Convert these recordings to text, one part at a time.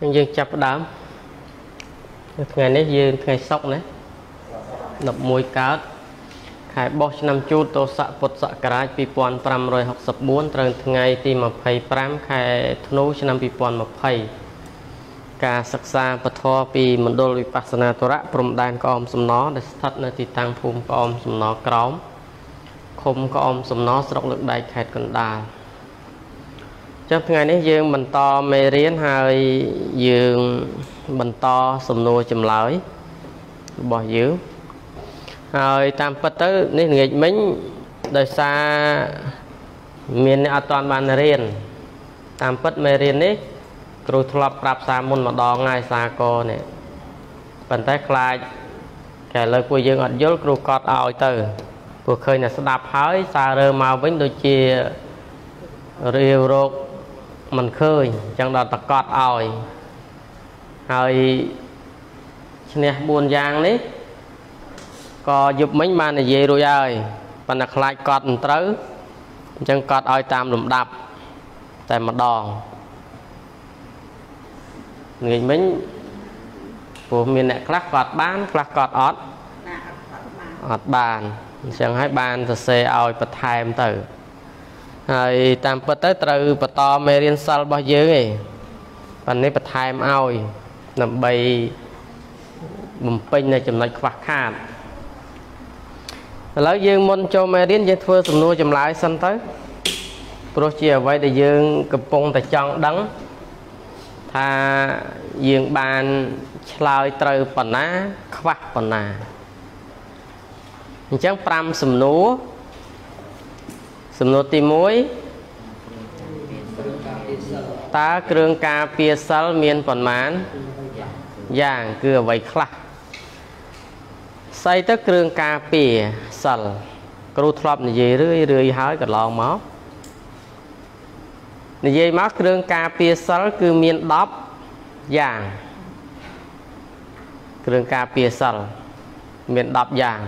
ចឹងយើងចាប់ផ្ដើមថ្ងៃនេះយើងថ្ងៃសុក្រណា11កើតខែបោះឆ្នាំជូតទស័កពុទ្ធសករាជ2564ត្រូវថ្ងៃទី25ខែធ្នូឆ្នាំ2020ការសិក្សាពធពីមណ្ឌលវិបស្សនាទរៈព្រំដែនក្អមសំណដែលស្ថិតនៅទីតាំងភូមិក្អមសំណក្រោមឃុំក្អមសំណស្រុកលើកដែកខេត្តកណ្ដាល ចឹងថ្ងៃនេះយើងបន្តមេរៀនហើយយើងបន្តសំណួរចម្លើយរបស់យើងហើយតាមពិតទៅនេះងាកមិញដោយសារមានអ្នកអត់ទាន់បានរៀនតាមពិតមេរៀននេះគ្រូធ្លាប់ប្រាប់សារមុនម្ដងហើយសាកនេះប៉ុន្តែខ្លាចកែលើពួកយើងអត់យល់គ្រូកត់ឲ្យទៅពួកឃើញតែស្ដាប់ហើយសាររើមកវិញដូចជារាវរោគ មិនឃើញអញ្ចឹងដល់តកត់ឲ្យហើយឈ្នះ4យ៉ាងនេះក៏យប់មិញបាននិយាយរួចហើយប៉ុន្តែខ្លាចកត់មិនត្រូវអញ្ចឹងកត់ឲ្យតាមលំដាប់តែម្ដងងាយមិញព្រោះមានអ្នកខ្លះកត់បានខ្លះកត់អត់អត់បានអញ្ចឹងហើយបានសរសេរឲ្យបន្ថែមទៅ ហើយតាមពិតទៅត្រូវបន្តមេរៀនសិលរបស់យើងឯងប៉ុន្តែបន្ថែមឲ្យដើម្បីបំពេញនៅចំណុចខ្វះខាតឥឡូវយើងមុនចូលមេរៀនយើងធ្វើសំណួរចម្លើយសិនទៅព្រោះជាអ្វីដែលយើងកំពុងតែចង់ដឹងថាយើងបានឆ្លើយត្រូវប៉ុណ្ណា ខ្វះប៉ុណ្ណាអញ្ចឹង5សំណួរ សំណួរទី1តើគ្រឿងការពារសិលមានប៉ុន្មានយ៉ាងគឺអ្វីខ្លះស្អីទៅគ្រឿងការពារសិលគ្រូធ្លាប់និយាយរឿយរឿយហើយកន្លងមកនិយាយមកគ្រឿងការពារសិលគឺមាន10យ៉ាងគ្រឿងការពារសិលមាន10យ៉ាង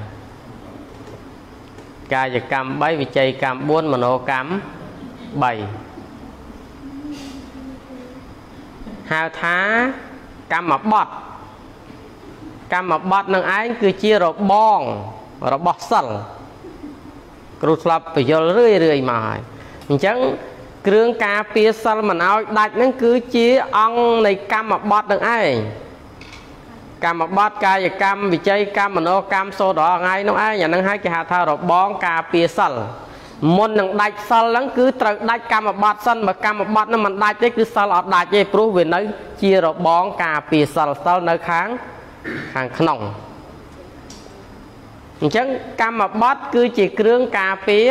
កាយកម្ម3វិច័យកម្ម4មโนកម្ម3ហៅថាកម្មបត្តិកម្មបត្តិនឹងឯងគឺជារបងរបស់សិលគ្រូស្លាប់បយលរឿយរឿយមកហើយអញ្ចឹងគ្រឿងការពារសិលមិនឲ្យដាច់នឹងគឺជាអង្គនៃកម្មបត្តិនឹងឯង កម្មបត្តិកាយកម្មវិច័យកម្មមโนកម្មសូត្ររាល់ថ្ងៃនោះឯងអានឹងហើយគេហៅថារបងការពារសិលមុននឹងដាច់សិលហ្នឹងគឺត្រូវដាច់កម្មបត្តិសិនបើកម្មបត្តិហ្នឹងមិនដាច់ទេគឺសិលអត់ដាច់ទេព្រោះវានៅ ជារបងការពារសិលសិលនៅខាងខាងក្នុងអញ្ចឹងកម្មបត្តិគឺជាគ្រឿងការពារ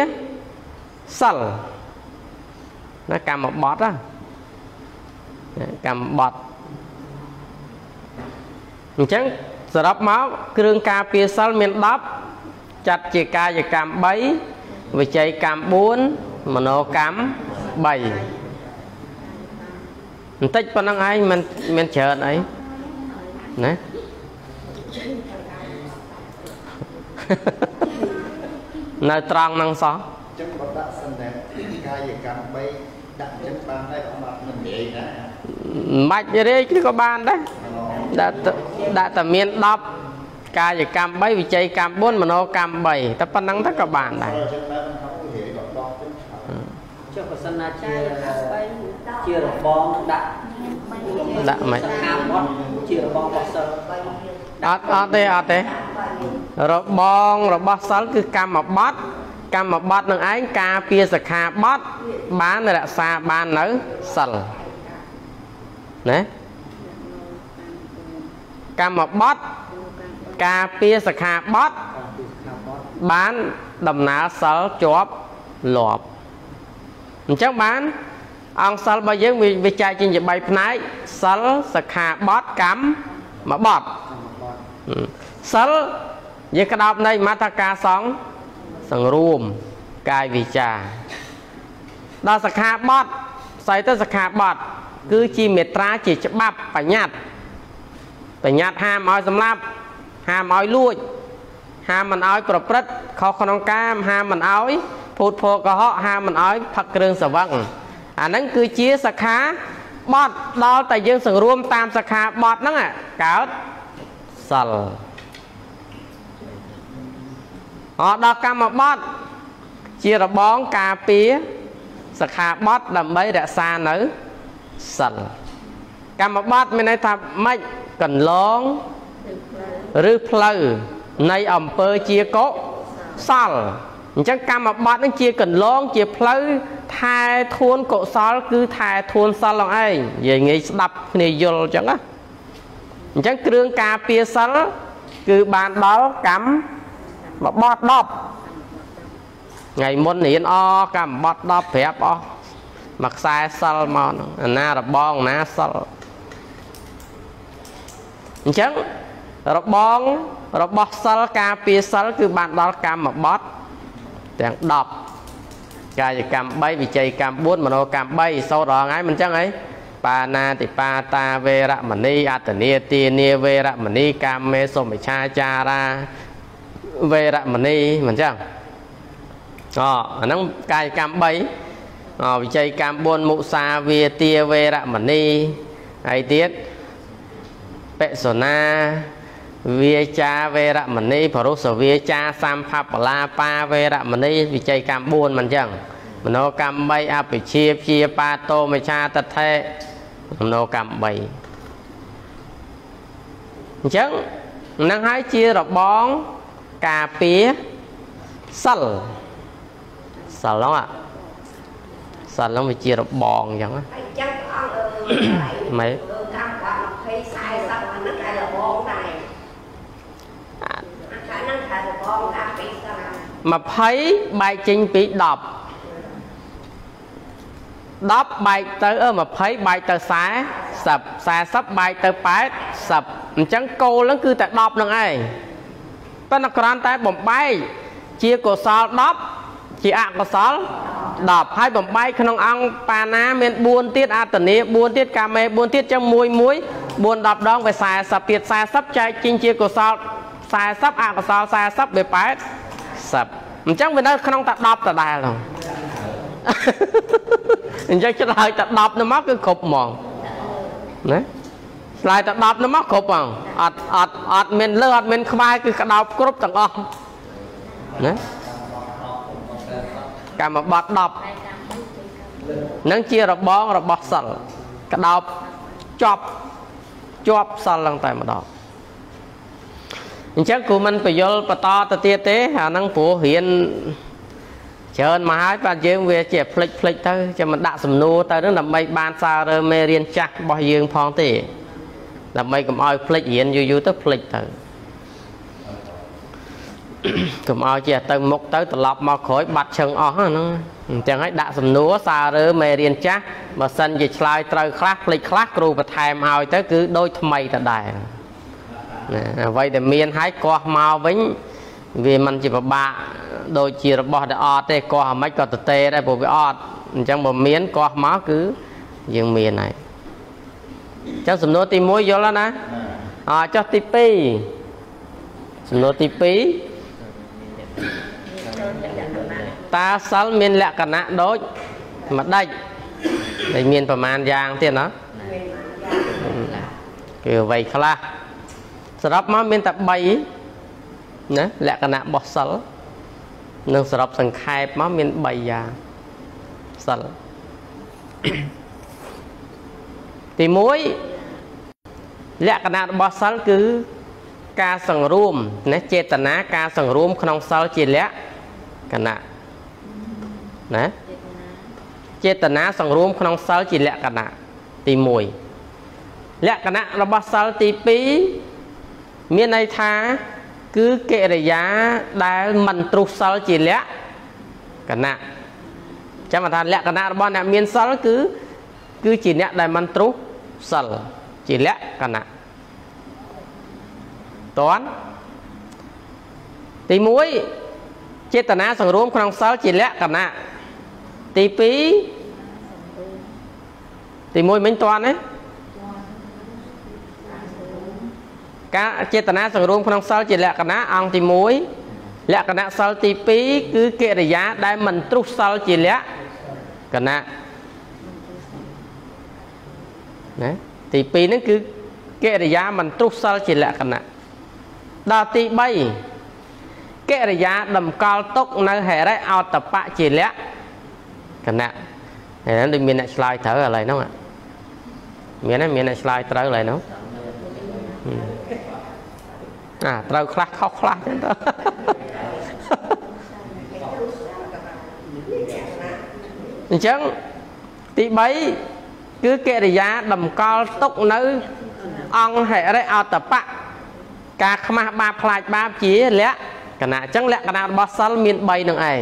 សិលណាកម្មបត្តិណាកម្មបត្តិ អញ្ចឹងសរុបមកគ្រឿងការពារសិលមាន10ចាត់ជាកាយកម្ម3វិច័យកម្ម4មโนកម្ម3បន្តិចប៉ុណ្្នឹងឯងមិនមិនច្រើនអីណានៅត្រង់ហ្នឹងសោះចឹងបើដាក់សន្និដ្ឋកាយកម្ម3ដាក់ចឹងបានដែរអត់បានមិននិយាយណាមិនបាច់រាយគឺក៏បានដែរ ដាក់ដាក់តែមាន10កាយកម្ម3វិច័យកម្ម4មโนកម្ម3តែប៉ុណ្ណឹងទៅក៏បានដែរចុះបើសិនណាជាជារបងដាក់ដាក់មិនខាងមកជារបងរបស់សិលអត់អត់ទេអត់ទេរបងរបស់សិលគឺកម្មបត្តិកម្មបត្តិនឹងឯងការពារសខាបត្តិបានរក្សាបាននៅសិលណា កម្មបត្តិការពារសខាបត្តិបានដំណើរសិលជាប់លាប់អញ្ចឹងបានអង្គសិលរបស់យើងវាចែកចេញជា3ផ្នែកសិលសខាបត្តិកម្មបត្តិសិលយើងក្តោបនៃមតការសង្ឃសង្រួមកាយវិចាដល់សខាបត្តិស្អីទៅសខាបត្តិគឺជាមេត្រាជាច្បាប់បញ្ញត្តិ បញ្ញត្តិហាមឲ្យសម្លាប់ហាមឲ្យលួចហាមមិនឲ្យប្រព្រឹត្តខុសក្នុងកាមហាមមិនឲ្យភូតភរកុហកហាមមិនឲ្យផឹកគ្រឿងសវឹងអាហ្នឹងគឺជាសខាបបត់ដល់តែយើងសង្រួមតាមសខាបត់ហ្នឹងកើតសិលអដល់កម្មបត់ជារបងការពារសខាបត់ដើម្បីរក្សានៅសិលកម្មបត្តិមានន័យថាម៉េច កន្លងឬផ្លូវនៃអំពើជាកុសលអញ្ចឹងកម្មបត្តិនឹងជាកន្លងជាផ្លូវថែធួនកុសល គឺថែធួនសិលឡើងឯងនិយាយងាយស្ដាប់គ្នាយល់អញ្ចឹងណាអញ្ចឹងគ្រឿងការពារសិលគឺបានដល់កម្មបត់10ថ្ងៃមុនរៀនអកម្មបត់10ប្រាប់អស់មួយខ្សែសិលមកហ្នឹងអាណារបងណាសិល អញ្ចឹងរបងរបស់សិលការពារសិលគឺបានដល់កម្មបត្តិទាំង10កាយកម្ម3វិច័យកម្ម4មនោកម្ម3សូត្ររងហើយមិនអញ្ចឹងហីបាណាតិបាតាវេរមណីអតនីទានាវេរមណីកាមេសុមិឆាចារាវេរមណីមិនអញ្ចឹងអអាហ្នឹងកាយកម្ម3អវិច័យកម្ម4មុសាវាទាវេរមណីហើយទៀត បិសុណាវាចាវេរមណីបរុសវាចាសម្ភបលាបាវេរមណីវិច័យកម្ម4មិនអញ្ចឹងមនោកម្ម3អភិជាព្យាបាតោមច្ឆាតថេមនោកម្ម3អញ្ចឹងនឹងហើយជារបងការពារសិលសិលហ្នឹង សិលហ្នឹងវាជារបងអញ្ចឹងណាអញ្ចឹងអង្គអឺម៉េចកម្មបាត់20 40អាហ្នឹងឯរបងដែរអាហ្នឹងថារបងការពីសិល20បែកចេញពី10 10បែកទៅអឺ20បែកទៅ40 40បែកទៅ80អញ្ចឹងគោលហ្នឹងគឺតែ10ហ្នឹងឯងប៉ុន្តែគ្រាន់តែបំបែកជាកុសល10ជាអកុសល 10ហើយបំបែកក្នុងអង្គបាណាមាន4ទៀតអតនី4ទៀតកាមេ4ទៀតចឹង1 1 4 10ដងវា40ទៀត40ចែកជីងជាកុសល40អកុសល40វា80អញ្ចឹងវានៅក្នុងតែ10ដដែលហ្នឹងអញ្ចឹងឆ្លើយតែ10នោះមកគឺគ្រប់ហ្មងណាឆ្លើយតែ10នោះមកគ្រប់ហ្មងអត់អត់អត់មានលើអត់មានក្បែរគឺក្តោបគ្រប់ទាំងអស់ណា កម្មបត្តិ10នឹងជារបងរបស់សិលក្តោបជាប់ជាប់សិលឡើងតែម្ដងអញ្ចឹងគ្រូមិនបញ្យលបន្តទៅទៀតទេអាហ្នឹងព្រោះរៀនច្រើនមកហើយបាទយើងវាជាផ្លិចផ្លិចទៅចាំមិនដាក់សំណួរទៅនឹងដើម្បីបានសាររើមេរៀនចាស់របស់យើងផងទេដើម្បីកុំឲ្យផ្លិចរៀនយូរយូរទៅផ្លិចទៅ កុំឲ្យជាទៅមុខទៅត្រឡប់មកក្រោយបាត់ឈឹងអស់ហ្នឹងអញ្ចឹងហើយដាក់សំណួរសាររើមេរៀនចាស់បើសិនជាឆ្លើយត្រូវខ្លះផ្លេចខ្លះគ្រូបន្ថែមឲ្យទៅគឺដូចថ្មីដដែលណាអ្វីដែលមានហើយកោះមកវិញវាមិនជាពិបាកដូចជារបស់ដែលអត់ទេកោះអាម៉េចក៏តទេដែរព្រោះវាអត់អញ្ចឹងបើមានកោះមកគឺយើងមានហើយអញ្ចឹងសំណួរទី1យល់ហើយណាអចុះទី2សំណួរទី2 តើសិលមានលក្ខណៈដូចម្ដេចដែលមានប្រមាណយ៉ាងទៀតណាគឺអ្វីខ្លះសរុបមកមានតែ3ណាលក្ខណៈរបស់សិលនិងសរុបសង្ខេបមកមាន3យ៉ាងសិលទី1លក្ខណៈរបស់សិលគឺ ការសង្រួមណាចេតនាការសង្រួម ក្នុងសិលជាលក្ខណៈណាចេតនាសង្រួមក្នុងសិលជាលក្ខណៈទី1លក្ខណៈរបស់សិលទី2មានន័យថា គឺកិរិយាដែលមិនទ្រុះសិលជាលក្ខណៈចាំថាលក្ខណៈរបស់អ្នកមានសិលគឺគឺជាអ្នកដែលមិនទ្រុះសិលជាលក្ខណៈ តន់ទី1ចេតនាសង្រួមក្នុងសិលជាលក្ខណៈទី2ទី1មិញតន់ទេការចេតនាសង្រួមក្នុងសិលជាលក្ខណៈអង្គទី1លក្ខណៈសិលទី2គឺកិរិយាដែលមិនទ្រុះសិលជាលក្ខណៈណាទី2ហ្នឹងគឺកិរិយាមិនទ្រុសិលជាលក្ខណៈ ដល់ទី3កិរិយាតម្កល់ទុកនៅហេរិអតបៈជាលក្ខណៈហើយដូចមានអ្នកឆ្លើយត្រូវឥឡូវហ្នឹងមានទេមានអ្នកឆ្លើយត្រូវឥឡូវហ្នឹងអាត្រូវខ្លះខុសខ្លះចឹងទៅអញ្ចឹងទី3គឺកិរិយាតម្កល់ទុកនៅអង្គហិរិអតបៈ ការខ្មាស់បាបខ្លាចបាបជាលក្ខណៈអញ្ចឹងលក្ខណៈរបស់សិលមាន3នឹងឯង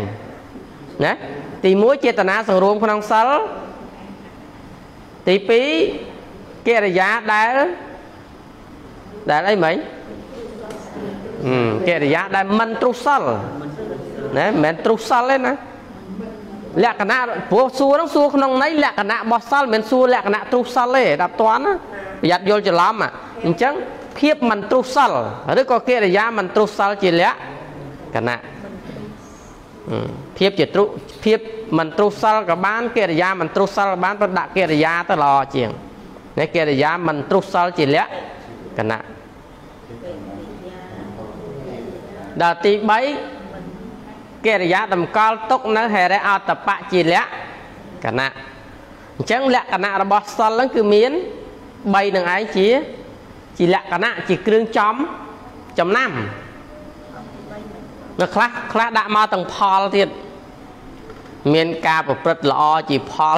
ណាទី1ចេតនាសង្រួមក្នុងសិលទី2កិរិយាដែលដែលអីមិញកិរិយាដែលមិនទ្រុសិលណាមិនមែនទ្រុសិលទេណាលក្ខណៈព្រោះសួរហ្នឹងសួរក្នុងន័យលក្ខណៈរបស់សិលមិនមែនសួរលក្ខណៈទ្រុសិលទេដល់តន់ណាប្រយ័ត្នយល់ច្រឡំអញ្ចឹង ភាពមិនទ្រុសិលឬក៏កិរិយាមិនទ្រុសិលជាលក្ខណៈភាពជាទ្រុភាពមិនទ្រុសិលក៏បានកិរិយាមិនទ្រុសិលក៏បានប៉ុន្តែដាក់កិរិយាទៅល្អជាងនេះកិរិយាមិនទ្រុសិលជាលក្ខណៈដល់ទី3កិរិយាតម្កល់ទុកនៅហេរិអតបៈជាលក្ខណៈអញ្ចឹងលក្ខណៈរបស់សិលហ្នឹងគឺមាន3នឹងឯងជា ជាលក្ខណៈជាគ្រឿងចំចំណាំនៅខ្លះខ្លះដាក់មកទាំងផលទៀតមានការប្រព្រឹត្តល្អជាផល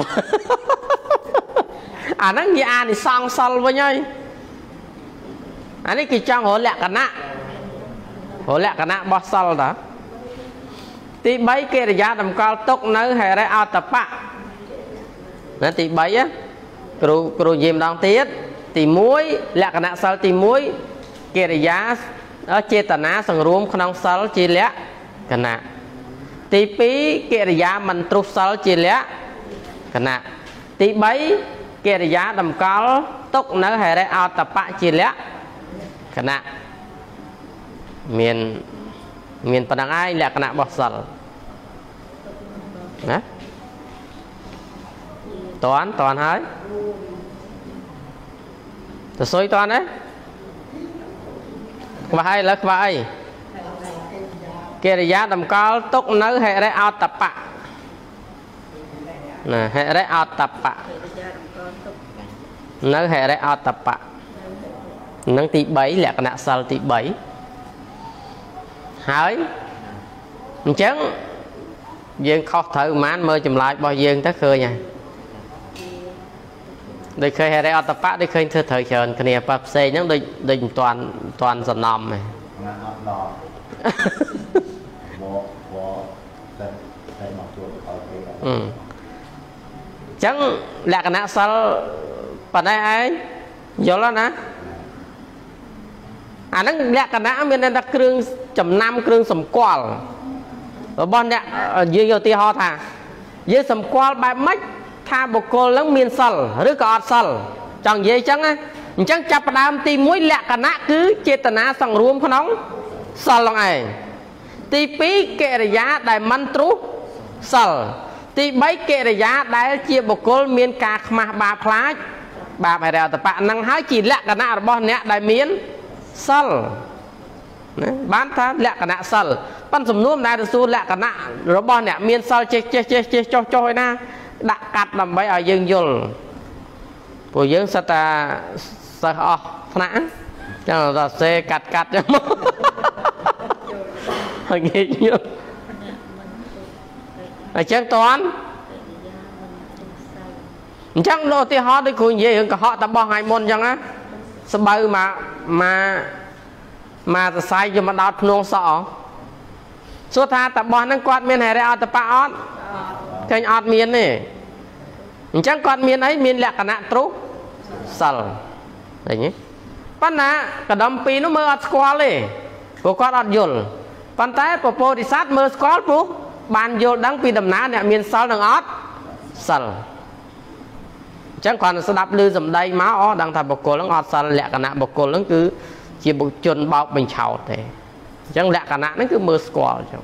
អាហ្នឹងវាអានិសង្សសិលវិញហើយអានេះគេចង់រលក្ខណៈរលក្ខណៈរបស់សិលតាទី3កិរិយាតម្កល់ទុកនៅហេរិអតបៈណាទី3គ្រូគ្រូនិយាយម្ដងទៀត ទី1លក្ខណៈសិលទី1កិរិយាចេតនាសង្រួមក្នុងសិលជាលក្ខណៈទី2កិរិយាមិនទ្រុសិលជាលក្ខណៈទី3កិរិយាតម្កល់ទុកនៅហេរិអតបៈជាលក្ខណៈមានមានប៉ុណ្ណឹងឯងលក្ខណៈរបស់សិលណាតន់តន់ហើយ ទៅសុយតន់ទេខ្វះអីឥឡូវខ្វះអីកិរិយាតម្កល់ទុកនៅហិរិអតបៈណាហិរិអតបៈនៅហិរិអតបៈនឹងទី3លក្ខណៈសិលទី3ហើយអញ្ចឹងយើងខុសត្រូវប្រហែលមើលចម្លើយរបស់យើងទៅឃើញហើយ ដូចឃើញហេរិអតបៈដូចឃើញធ្វើត្រូវច្រើនគ្នាប៉ះផ្សេងហ្នឹងដូចដូចមិនតាន់តាន់សំណំទេណាអត់ដល់មកមកតែតែមកជួបឲ្យគេអឺចឹងលក្ខណៈសិលប៉ុណ្ណេះឯងយល់ណាអាហ្នឹងលក្ខណៈមានតែគ្រឿងចំណាំគ្រឿងសម្គាល់របស់អ្នកយើងយកឧទាហរណ៍ថាយើងសម្គាល់បែបម៉េច ថាបុគ្គលនឹងមានសិលឬក៏អត់សិលចង់និយាយអញ្ចឹងណាអញ្ចឹងចាប់ផ្ដើមទី1លក្ខណៈគឺចេតនាសង្រួមក្នុងសិលហ្នឹងឯងទី2កិរិយាដែលមិនទ្រុសសិលទី3កិរិយាដែលជាបុគ្គលមានការខ្មាស់បាបខ្លាចបាបអរិយតបៈហ្នឹងហើយជាលក្ខណៈរបស់អ្នកដែលមានសិលណាបានថាលក្ខណៈសិលប៉ុន្តែសំណួរមិនដែលទៅសួរលក្ខណៈរបស់អ្នកមានសិលចេះចេះចេះចេះចុះចុះឯណា ដាក់កាត់ដើម្បីឲ្យយើងយល់ព្រោះយើងសិតតាសិស្សអស់ថ្នាក់ចឹងដល់សេកាត់កាត់ចឹងមកហើយងាយយល់អញ្ចឹងតន់អញ្ចឹងលោកឧទាហរណ៍ដូចគ្រូនិយាយរឿងកុហកតបោះថ្ងៃមុនអញ្ចឹងណាស្បូវមកមកមកសរសៃយកមកដោតភ្នងសក់សួរថាតបោះហ្នឹងគាត់មានហេរិអតបៈអត់ ឃើញអត់មានទេអញ្ចឹងគាត់មានអីមានលក្ខណៈទ្រុសិលឃើញទេប៉ុន្តែកដំពីរនោះមើលអត់ស្គាល់ទេព្រោះគាត់អត់យល់ប៉ុន្តែពពោធិសត្វមើលស្គាល់ព្រោះបានយល់ដឹងពីដំណើរអ្នកមានសិលនិងអត់សិលអញ្ចឹងគ្រាន់តែស្ដាប់ឮសំដីមកអូដឹងថាបុគ្គលនឹងអត់សិលលក្ខណៈបុគ្គលនឹងគឺជាបុគ្គជនបោកបញ្ឆោតទេអញ្ចឹងលក្ខណៈហ្នឹងគឺមើលស្គាល់អញ្ចឹង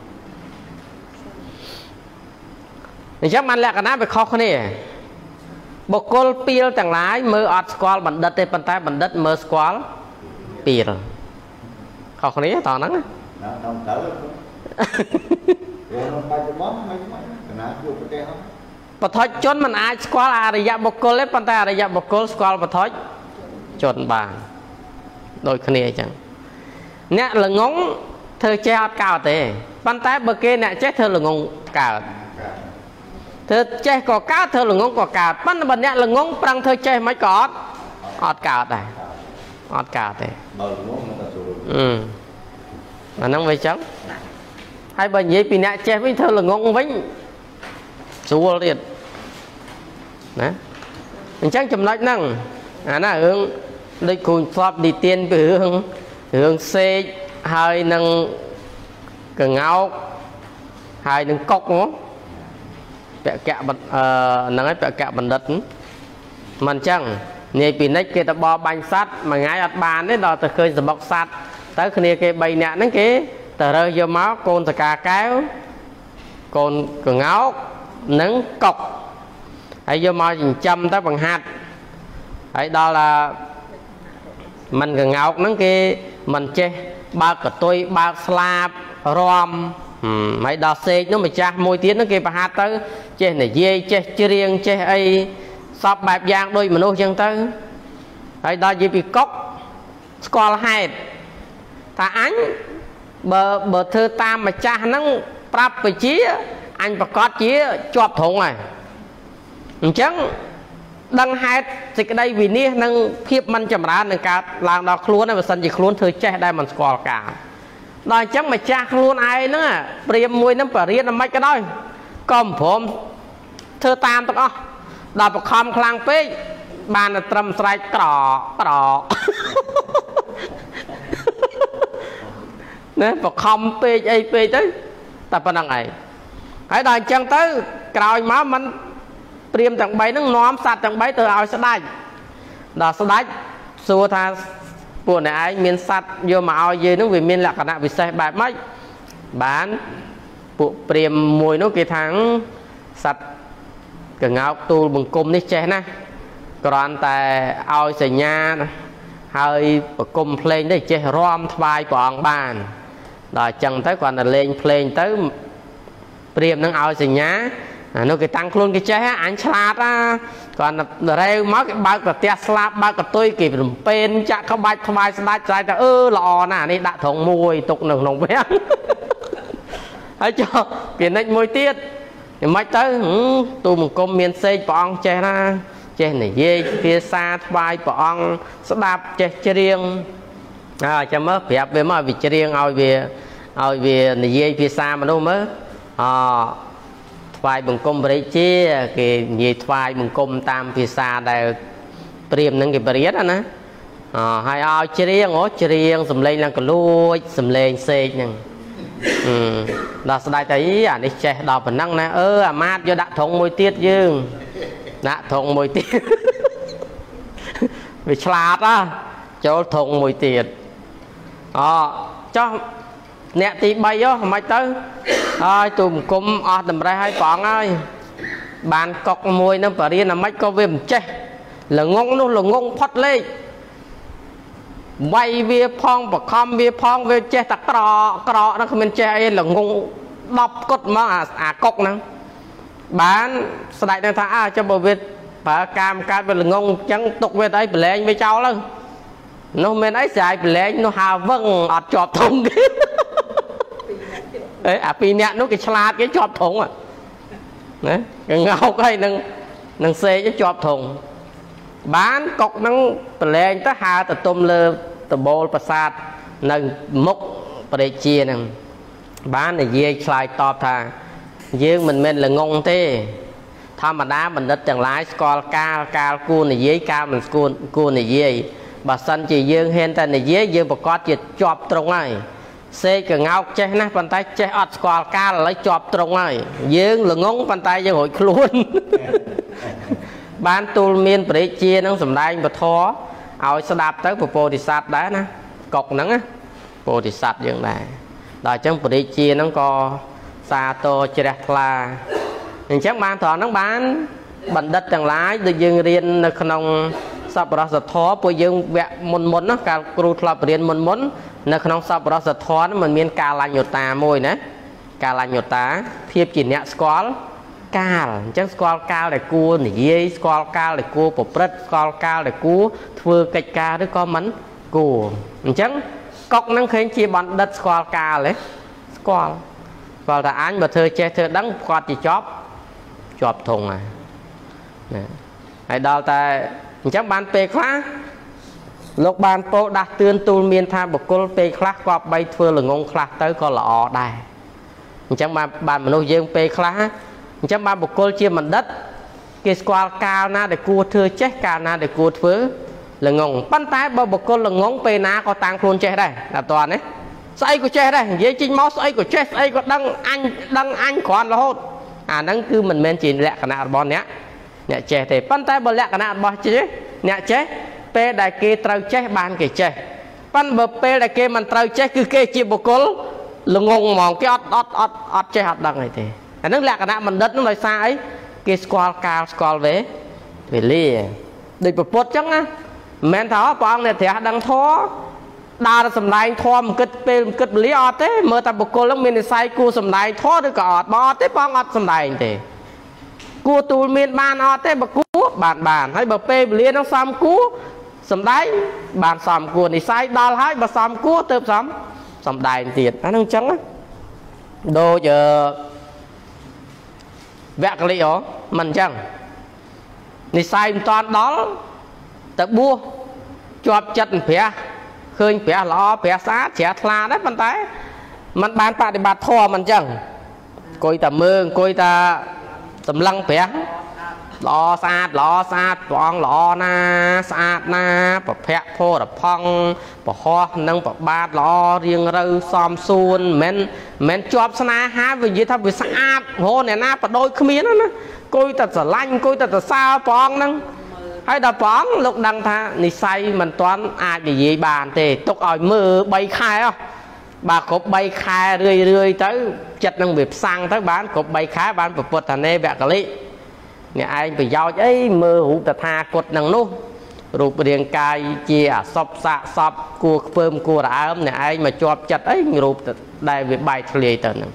អញ្ចឹងបានលក្ខណៈវាខុសគ្នាបុគ្គលពីលទាំងឡាយមើលអត់ស្គាល់បណ្ឌិតទេប៉ុន្តែបណ្ឌិតមើលស្គាល់ពីលខុសគ្នាតោះហ្នឹងណា đó đồng tới rồi nó bay cho bóng mấy mấy cái nào vô cái kia không បថុជជនមិនអាចស្គាល់អរិយបុគ្គលទេប៉ុន្តែអរិយបុគ្គលស្គាល់បថុជជនបានដូចគ្នាអញ្ចឹងអ្នកល្ងងធ្វើចេះអត់កើតទេប៉ុន្តែបើគេអ្នកចេះធ្វើល្ងងកើត ធ្វើចេះក៏កើតធ្វើល្ងងក៏កើតប៉ុន្តែបើអ្នកល្ងងប្រឹងធ្វើចេះមិនក៏អត់អត់កើតដែរអត់កើតទេ bờ đúng không nó ta sụp អឺអាហ្នឹងវាអញ្ចឹងហើយបើនិយាយពីអ្នកចេះវិញធ្វើល្ងងវិញស្រួលទៀតណាអញ្ចឹងចំណុចហ្នឹងអាណារឿងដូចគ្រូធ្លាប់និទានពីរឿងរឿងសេកហើយនឹងកងោកហើយនឹងកុកហ៎ ពកៈបណ្ឌអឺហ្នឹងហើយពកៈបណ្ឌិតមិនអញ្ចឹងនាយពីនិចគេទៅបរបាញ់សัตว์មួយថ្ងៃអត់បានទេដល់ទៅឃើញសបុកសัตว์ទៅគ្នាគេ3នាក់ហ្នឹងគេទៅរើសយកមកកូនតកាកែវកូនកងោកនិងកុកហើយយកមកចិញ្ចឹមទៅបង្ហាត់ហើយដល់អាមិនកងោកហ្នឹងគេមិនចេះបើកកតុយបើកស្លាបរំ ហឹមហើយដល់សេកនោះម្ចាស់មួយទៀតហ្នឹងគេប្រហាត់ទៅចេះនិយាយចេះច្រៀងចេះអីសពបែបយ៉ាងដូចមនុស្សចឹងទៅហើយដល់និយាយពីកុកស្គាល់ហេតុថាអញបើបើធ្វើតាមម្ចាស់ហ្នឹងប្រាប់បជាអញប្រកាសជាជាប់ត្រង់ហើយអញ្ចឹងដឹងហេតុសេចក្តីវិនិច្ឆ័យនិងភាពមិនចម្រើននឹងកើតឡើងដល់ខ្លួនហើយបើសិនជាខ្លួនធ្វើចេះដែលមិនស្គាល់ការ ដល់អញ្ចឹងម្ចាស់ខ្លួនឯងហ្នឹងព្រាមមួយហ្នឹងបរៀនមិនក៏ដោយក៏មិនព្រមធ្វើតាមទាំងអស់ដល់បខំខ្លាំងពេកបានតែត្រឹមស្រែកក្រក្រណាបខំពេកអីពេកទៅតែប៉ុណ្្នឹងឯងហើយដល់អញ្ចឹងទៅក្រោយមកມັນព្រាមទាំង3ហ្នឹងនាំសัตว์ទាំង3ទៅឲ្យស្ដាច់ដល់ស្ដាច់សួរថា ពួកអ្នកឯងមានសัตว์យកមកឲ្យយើងហ្នឹងវាមានលក្ខណៈពិសេសបែបម៉េចបានពួកព្រាមមួយនោះគេថាសัตว์កងោកទូលបង្គំនេះចេះណាគ្រាន់តែឲ្យសញ្ញាហើយប្រគំភ្លេងទៅចេះរំថ្វាយព្រះអង្គបានដល់អញ្ចឹងទៅគ្រាន់តែលេងភ្លេងទៅព្រាមនឹងឲ្យសញ្ញាអានោះគេតាំងខ្លួនគេចេះអញឆ្លាតណា គាត់រែវមកគេបើកប្រទះស្លាប់បើកកតុយគេរំពេនចាក់ក្បាច់ថ្វាយស្ដាច់ស្ដាច់ទៅអឺល្អណាស់នេះដាក់ត្រង់មួយទុកនៅក្នុងវាំងហើយចុះពាណិជ្ជមួយទៀតយ៉ាងម៉េចទៅទូមង្គមមានសេកព្រះអង្គចេះណាចេះនិយាយភាសាថ្វាយព្រះអង្គស្ដាប់ចេះច្រៀងអើចាំមើលប្រាប់វាមកវាច្រៀងឲ្យវាឲ្យវានិយាយភាសាមនុស្សមើលអ ថ្វាយបង្គំព្រះរាជា គេនិយាយថ្វាយបង្គំតាមភាសាដែលព្រាមនឹងគេបរៀនណាអហើយឲ្យច្រៀងអូច្រៀងសំឡេងឡើងកលួចសំឡេងសេកហ្នឹងអឺដល់ស្ដាយទៅអីអានេះចេះដល់ប៉ុណ្ណឹងណាអឺអាម៉ាតយកដាក់ត្រង់មួយទៀតយើងដាក់ត្រង់មួយទៀតវាឆ្លាតណាចូលត្រង់មួយទៀតអចោះ អ្នកទី3ហ៎មិនទៅហើយទូបង្គំអស់តម្រេះឲ្យព្រះអង្គហើយបានកុកមួយនឹងបរិញ្ញាមិនក៏វាមិនចេះល្ងងនោះល្ងងផុតលេខវាយវាផងបខំវាផងវាចេះតែក្រក្រហ្នឹងគ្មានចេះអីល្ងង10គុតមកអាអាកុកហ្នឹងបានស្ដេចនឹងថាអើចាំបើវាប្រើកាមកើតវាល្ងងអញ្ចឹងទុកវាទៅប្រឡែងវាចោលទៅនោះមិនអីស្រាយប្រឡែងនោះហាវឹងអត់ជាប់ធំគេ អេអាពីរនាក់នោះគេឆ្លាតគេជាប់ធំណាគេងោកហើយនឹងនឹងសេកជាប់ធំបានកុកហ្នឹងប្រឡែងទៅហើទៅទុំលើដបូលប្រាសាទនៅមុខព្រះរាជាហ្នឹងបាននិយាយឆ្លើយតបថាយើងមិនមែនល្ងងទេ ធម្មតាបណ្ឌិតទាំងឡាយស្គាល់កាលកាលគួរនិយាយកាលមិនស្គាល់គួរនិយាយបើសិនជាយើងហ៊ានតែនិយាយយើងប្រកាសជាជាប់ត្រង់ហើយ សេកកងោកចេះណាប៉ុន្តែចេះអត់ស្គាល់កាលឥឡូវជាប់ត្រង់ហើយយើងល្ងងប៉ុន្តែយើងរួចខ្លួនបានទូលមានព្រះរាជានឹងសម្ដែងពធឲ្យស្ដាប់ទៅពពោធិសត្វដែរណាកុកហ្នឹងណាពោធិសត្វយើងដែរដល់អញ្ចឹងព្រះរាជាហ្នឹងក៏សាទរជ្រះថ្លាអញ្ចឹងបានត្រង់ហ្នឹងបានបណ្ឌិតទាំងឡាយដូចយើងរៀននៅក្នុងសប្បុរសធម៌ពួកយើងវគ្គមុនមុនណាកាលគ្រូធ្លាប់រៀនមុនមុន នៅក្នុងសប្បុរសធម៌มันមានការលញ្ញោតាមួយណាការលញ្ញោតាភាពជាអ្នកស្គាល់កាលអញ្ចឹងស្គាល់កាលដែលគួរនិយាយស្គាល់កាលដែលគួរប្រព្រឹត្តស្គាល់កាលដែលគួរធ្វើកិច្ចការឬក៏មិនគួរអញ្ចឹងកុកនឹងឃើញជាបណ្ឌិតស្គាល់កាលទេស្គាល់ស្គាល់ថាអញបើធ្វើចេះធ្វើដឹងគាត់ជាប់ជាប់ធុងហើយណាហើយដល់តែអញ្ចឹងបានពេលខ្លះ លោកបានពោលដាស់តឿនទូលមានថាបុគ្គលពេលខ្លះក៏បីធ្វើល្ងងខ្លះទៅក៏ល្អដែរអញ្ចឹងបានបានមនុស្សយើងពេលខ្លះអញ្ចឹងបានបុគ្គលជាបណ្ឌិតគេស្គាល់កាលណាដែលគួរធ្វើចេះកាលណាដែលគួរធ្វើល្ងងប៉ុន្តែបើបុគ្គលល្ងងពេលណាក៏តាំងខ្លួនចេះដែរតែតើណាស្អីក៏ចេះដែរនិយាយចេញមកស្អីក៏ចេះស្អីក៏ដឹងអញដឹងអញគ្រាន់រហូតអាហ្នឹងគឺមិនមែនជាលក្ខណៈរបស់អ្នកអ្នកចេះទេប៉ុន្តែបើលក្ខណៈរបស់ចេះអ្នកចេះ ពេលដែលគេត្រូវចេះបានគេចេះប៉ុន្តែបើពេលដែលគេមិនត្រូវចេះគឺគេជាបុគ្គលល្ងងហ្មងគេអត់អត់អត់អត់ចេះអត់ដឹងអីទេអានឹងលក្ខណៈបណ្ឌិតនឹងដោយសារអីគេស្គាល់កាលស្គាល់វេវេលាដូចប្រពុតចឹងណាមិនមែនថាព្រះអង្គអ្នកត្រាស់ដឹងធម៌ដើរសំដែងធម៌មិនគិតពេលមិនគិតវេលាអត់ទេមើលតែបុគ្គលនឹងមាននិស័យគួរសំដែងធម៌ឬក៏អត់បើអត់ទេព្រះអង្គអត់សំដែងទេគួរទូលមានបានអត់ទេបើគួរបានបានហើយបើពេលវេលានឹងសំគួរ សំដែងបានសំគួរនិស័យដល់ហើយបើសំគួរទៅសំសំដែងទៀតអានឹងអញ្ចឹងដូចអឺវគ្គលិហ៎មិនអញ្ចឹងនិស័យមិនតាន់ដល់ទៅបួសជាប់ចិត្តព្រះឃើញព្រះល្អព្រះស្អាតជ្រះថ្លាដែរប៉ុន្តែมันបានបដិបត្តិធម៌មិនអញ្ចឹងអង្គុយតែមើលអង្គុយតែសម្លឹងព្រះ ល្អស្អាតល្អស្អាតព្រះអង្គល្អណាស្អាតណាប្រភៈភរផង់ប្រហោះនិងប្របាទល្អរៀងរូវសំសួនមិនមែនជាប់ស្នេហាវានិយាយថាវាស្អាតហូអ្នកណាបដូចគ្មានណាគួយតែស្រឡាញ់គួយតែសរសើរព្រះអង្គហ្នឹងហើយដល់ព្រះអង្គលោកដឹងថានិស័យមិនទាន់អាចនិយាយបានទេទុកឲ្យមើល3ខែអស់បាទគ្រប់3ខែរឿយរឿយទៅចិត្តនឹងវាផ្សាំងទៅបានគ្រប់3ខែបានពុទ្ធនេវកលិ អ្នកឯងប្រយោជន៍អីមើលរូបតថាគតនឹងនោះរូបរាងកាយជាអសពសាកសពគួរខ្ពើមគួររអើមអ្នកឯងមកជាប់ចិត្តអីរូបដែលវាបែកធ្លាយទៅនឹង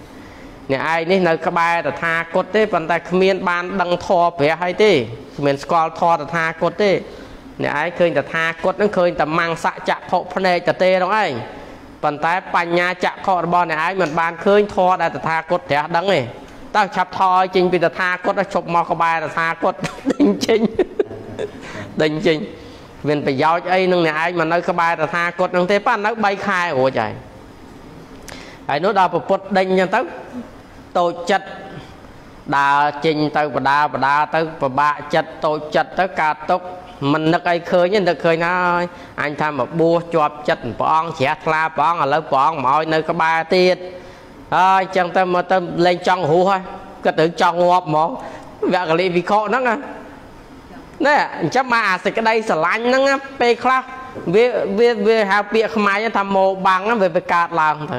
អ្នកឯងនេះនៅក្បែរតថាគតទេប៉ុន្តែគ្មានបានដឹងធម៌ព្រះហើយទេគ្មានស្គាល់ធម៌តថាគតទេអ្នកឯងឃើញតថាគតនឹងឃើញតែម៉ាំងស័កចក្ខុភ្នែកតទេនោះឯងប៉ុន្តែបញ្ញាចក្ខុរបស់អ្នកឯងមិនបានឃើញធម៌ដែលតថាគតព្រះដឹងទេ តើឆាប់ថយចេញពីតថាគតជប់មកក្បែរតថាគតដេញចេញដេញចេញមានប្រយោជន៍អីនឹងអ្នកឯងមកនៅក្បែរតថាគតនឹងទេប៉ានៅ3ខែរួចហើយហើយនោះដល់ប្រពុតដេញអញ្ចឹងទៅតូចចិត្តដើរចេញទៅបដាបដាទៅពិបាកចិត្តតូចចិត្តទៅកើតទុកមិននឹកអីឃើញទេនឹកឃើញហើយអញថាមកបួសជាប់ចិត្តព្រះអង្គជ្រះថ្លាព្រះអង្គឥឡូវព្រះអង្គមកឲ្យនៅក្បែរទៀត ហើយចឹងទៅមកទៅលេងចង់រស់ហើយគិតទៅចង់ងាប់ហ្មងវគ្គលិវិខហ្នឹងណាណែអញ្ចឹងមកអាសេចក្តីស្រឡាញ់ហ្នឹងពេលខ្លះវាវាវាហៅពាក្យខ្មែរថាម៉ូបាំងវាវាកើតឡើងទៅ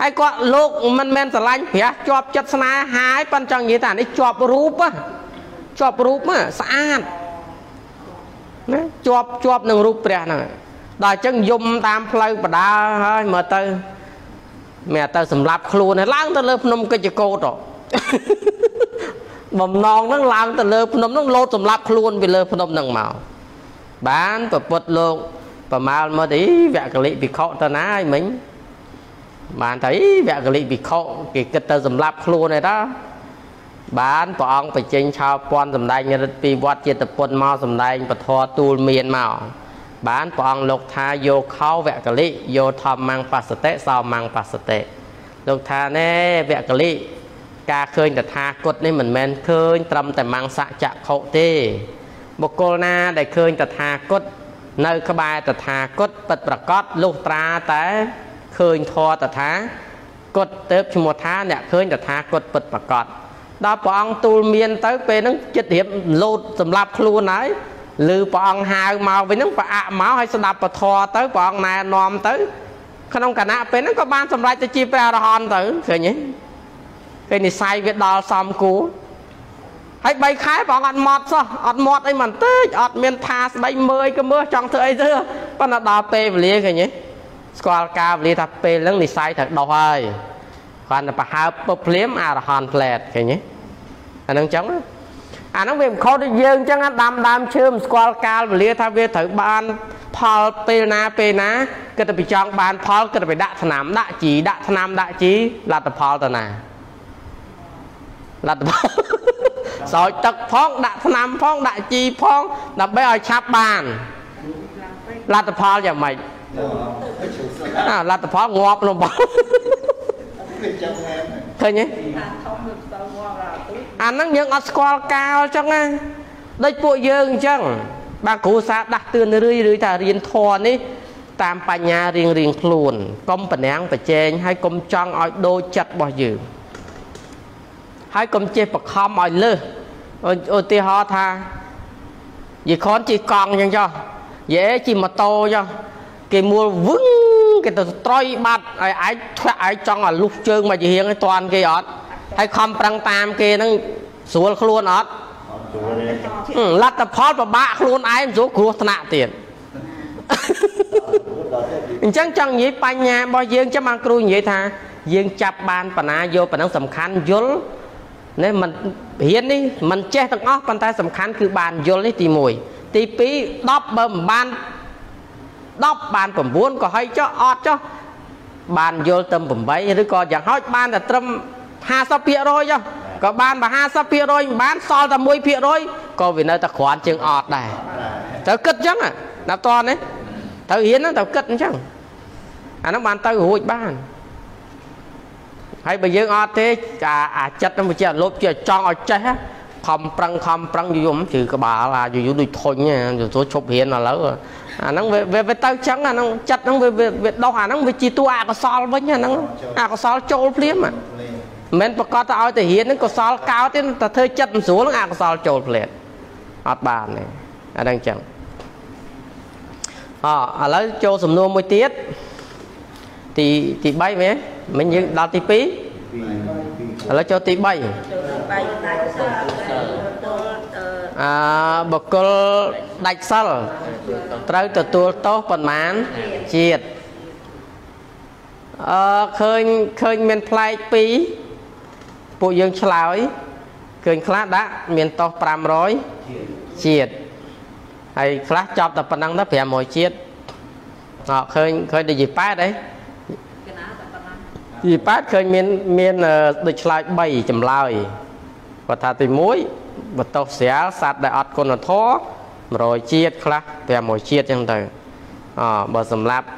ហើយគាត់លោកមិនមែនស្រឡាញ់ព្រះជាប់ចិត្តស្នេហាហើយប៉ុន្តែចង់និយាយថានេះជាប់រូបជាប់រូបស្អាតណាជាប់ជាប់នឹងរូបព្រះហ្នឹងដល់អញ្ចឹងយំតាមផ្លូវបដាហើយមើលទៅ មានទៅសម្លាប់ខ្លួនហើយឡើងទៅលើភ្នំកិច្ចកោតបំណងហ្នឹងឡើងទៅលើភ្នំហ្នឹងលោតសម្លាប់ខ្លួនពីលើភ្នំហ្នឹងមកបានប្រពុតលោកប្រមាលមកទីវគ្គលិភិក្ខុទៅណាហើយមិញបានថាវគ្គលិភិក្ខុគេគិតទៅសម្លាប់ខ្លួនឯតាបានព្រះអង្គបញ្ចេញឆោពន់សម្ដែងរិទ្ធពីវត្តចេតពុនមកសម្ដែងពធទូលមានមក បានព្រះអង្គលោកថាយោខោវគ្គលិយោធម្មងបសតិសោមងបសតិលោកថាណែវគ្គលិការឃើញតថាគតនេះមិនមែនឃើញត្រឹមតែមង្សចក្ខុទេបុគ្គលណាដែលឃើញតថាគតនៅក្បែរតថាគតពិតប្រកបលុះត្រាតែឃើញធរតថាគតទៅឈ្មោះថាអ្នកឃើញតថាគតពិតប្រកបដល់ព្រះអង្គទូលមានទៅពេលហ្នឹងចិត្តរៀបលោតសម្រាប់ខ្លួនហើយ ឬព្រះអង្គហៅមកវិញហ្នឹងប្រអាក់មកឲ្យស្ដាប់ពធទៅព្រះអង្គណែនាំទៅ ក្នុងគណៈពេលហ្នឹងក៏បានសម្រេចទៅជាព្រះអរហន្តទៅឃើញទេឃើញនិស័យវាដល់សំគូហើយ3ខែបងអត់មកសោះអត់មកអីមិនទេអត់មានថាស្ដីមើលក៏មើលចង់ធ្វើអីទៅប៉ុន្តែដល់ពេលវេលាឃើញទេស្គាល់ការវេលាថាពេលហ្នឹងនិស័យត្រូវដោះហើយគាត់ទៅប្រហើបពុបភ្លាមអរហន្តផ្លែតឃើញទេអាហ្នឹងចឹងណា អាហ្នឹងវាមិនខុសដូចយើងអញ្ចឹងដាំដើមឈើមិនស្គាល់កាលវេលាថាវាត្រូវបានផលពេលណាពេលណាគិតតែពីចង់បានផលគិតតែពីដាក់ថ្នាំដាក់ជីដាក់ថ្នាំដាក់ជីលទ្ធផលទៅណាលទ្ធផលស្រោចទឹកផងដាក់ថ្នាំផងដាក់ជីផងដើម្បីឲ្យឆាប់បានលទ្ធផលយ៉ាងម៉េចទៅជ្រុះស្លឹកអាលទ្ធផលងាប់នោះបងវាចាំមែនឃើញទេ អាហ្នឹងយើងអត់ស្គាល់កាលអញ្ចឹងណាដូចពួកយើងអញ្ចឹងបាទគ្រូសាដាស់តឿនរឿយរឿយថារៀនធម៌នេះតាមបញ្ញារៀងរៀងខ្លួនកុំប្រណាំងប្រជែងហើយកុំចង់ឲ្យដូចចិត្តរបស់យើងហើយកុំចេះបខំឲ្យលើសឧទាហរណ៍ថាយីខនជិះកង់អញ្ចឹងចុះយេជិះម៉ូតូចុះគេមួលវឹងគេទៅត្រុយបាត់ឲ្យឯងធ្លាក់ឯងចង់ឲ្យលុះជើងមកជារៀងឲ្យតាន់គេអត់ ហើយខំប្រឹងតាមគេហ្នឹងស្រួលខ្លួនអត់លទ្ធផលពិបាកខ្លួនឯងស្រួលគ្រោះថ្នាក់ទៀតអញ្ចឹងចង់និយាយបញ្ញារបស់យើងចាំបានគ្រូនិយាយថា យើងចាប់បានបណ្ណាយកប៉ុណ្ណឹងសំខាន់យល់ណាមិនរៀននេះមិនចេះទាំងអស់ប៉ុន្តែសំខាន់គឺបានយល់នេះទី1ទី2 10បើមិនបាន10បាន9ក៏ហើយចុះអត់ចុះបានយល់ទៅ8ឬក៏យ៉ាងហោចបានតែត្រឹម 50%ចុះក៏បានបើ50%មិនបានសល់តែ1%ក៏វានៅតែគ្រាន់ជាងអត់ដែរត្រូវគិតអញ្ចឹងណាដល់តនេះត្រូវរៀនហ្នឹងត្រូវគិតអញ្ចឹងអាហ្នឹងបានទៅរួចបានហើយបើយើងអត់ទេអាអាចិត្តហ្នឹងវាជាលោភជាចង់ឲ្យចេះណាខំប្រឹងខំប្រឹងយំជឺក្បាលអាយូរដូចធុញណាយល់ឈប់រៀនឥឡូវអាហ្នឹងវាវាវាទៅអញ្ចឹងអាហ្នឹងចិត្តហ្នឹងវាវាវាដោះអាហ្នឹងវាជាតួអកុសលវិញអាហ្នឹងអកុសលចូលភ្លាមអាលេង មិនមែនប្រកាសទៅឲ្យទៅរៀនហ្នឹងកុសលកោតទេតែធ្វើចិត្តមិនស្រួលហ្នឹងអកុសលចូលភ្លាមអត់បានទេអាហ្នឹងអញ្ចឹងអឥឡូវចូលសំណួរមួយទៀតទីទី3មែនមិញយើងដល់ទី2ពីពីឥឡូវចូលទី3បាយដាច់សិលទល់អឺអឺបកគលដាច់សិលត្រូវទទួលទោសប៉ុន្មានជាតិអឺឃើញឃើញមានផ្លែកពីរ ពួកយើងឆ្លើយឃើញខ្លះដាក់មានទោស500ជាតិហើយខ្លះចប់តែប៉ុណ្ណឹងទៅ500ជាតិអត់ឃើញឃើញដូចជាប៉ែតអីកណាតែប៉ុណ្ណាទី8ឃើញមានមានអឺដូចឆ្លើយ3ចម្លើយគាត់ថាទី1បតោស្រាលសត្វដែលអត់គុណធម៌100ជាតិខ្លះ500ជាតិចឹងទៅអបើសម្រាប់អ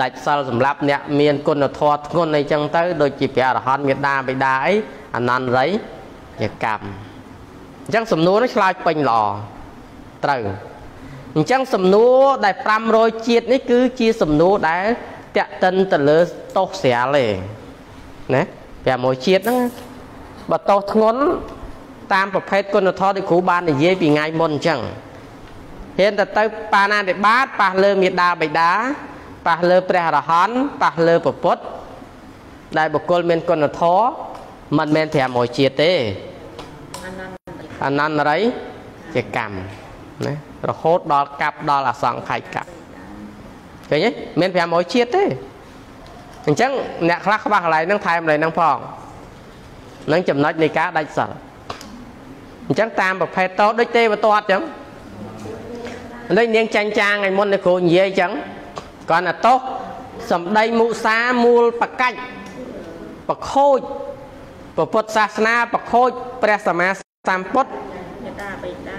ដាច់សិលសម្រាប់អ្នកមានគុណធម៌ធ្ងន់អីចឹងទៅដូចជាព្រះអរហន្តមេដាបិតាអីអនន្តរិយយកម្មអញ្ចឹងសំណួរនេះឆ្លើយពេញល្អត្រូវអញ្ចឹងសំណួរដែល500ជាតិនេះគឺជាសំណួរដែលតាក់ទិនទៅលើតោសស្រាលទេណា500ជាតិហ្នឹងបើតោសធ្ងន់តាមប្រភេទគុណធម៌ដែលគ្រូបាននិយាយពីថ្ងៃមុនអញ្ចឹងហ៊ានទៅទៅបាណាតិបាតប៉ះលើមេដាបិតា ប៉ះលើព្រះអរហន្តប៉ះលើពពុទ្ធដែលបុគ្គលមានគុណធម៌មិនមែន500ជាតិទេអានន្ទអនន្តរិយជាកម្មណារហូតដល់កាប់ដល់អសង្ខ័យកម្មឃើញទេមាន500ជាតិទេអញ្ចឹងអ្នកខ្លះខ្វះកន្លែងហ្នឹងថែមកន្លែងហ្នឹងផងនឹងចំណុចនៃការដាច់សិលអញ្ចឹងតាមប្រភេទតោដូចទេវតតអញ្ចឹងដូចនាងចាញ់ចាងថ្ងៃមុននេះគ្រូនិយាយអញ្ចឹង គាត់ថាតោសំដីមុសាមូលបកាច់ប្រខូចព្រះពុទ្ធសាសនាប្រខូចព្រះសម្មាសម្ពុទ្ធមេតាបេតា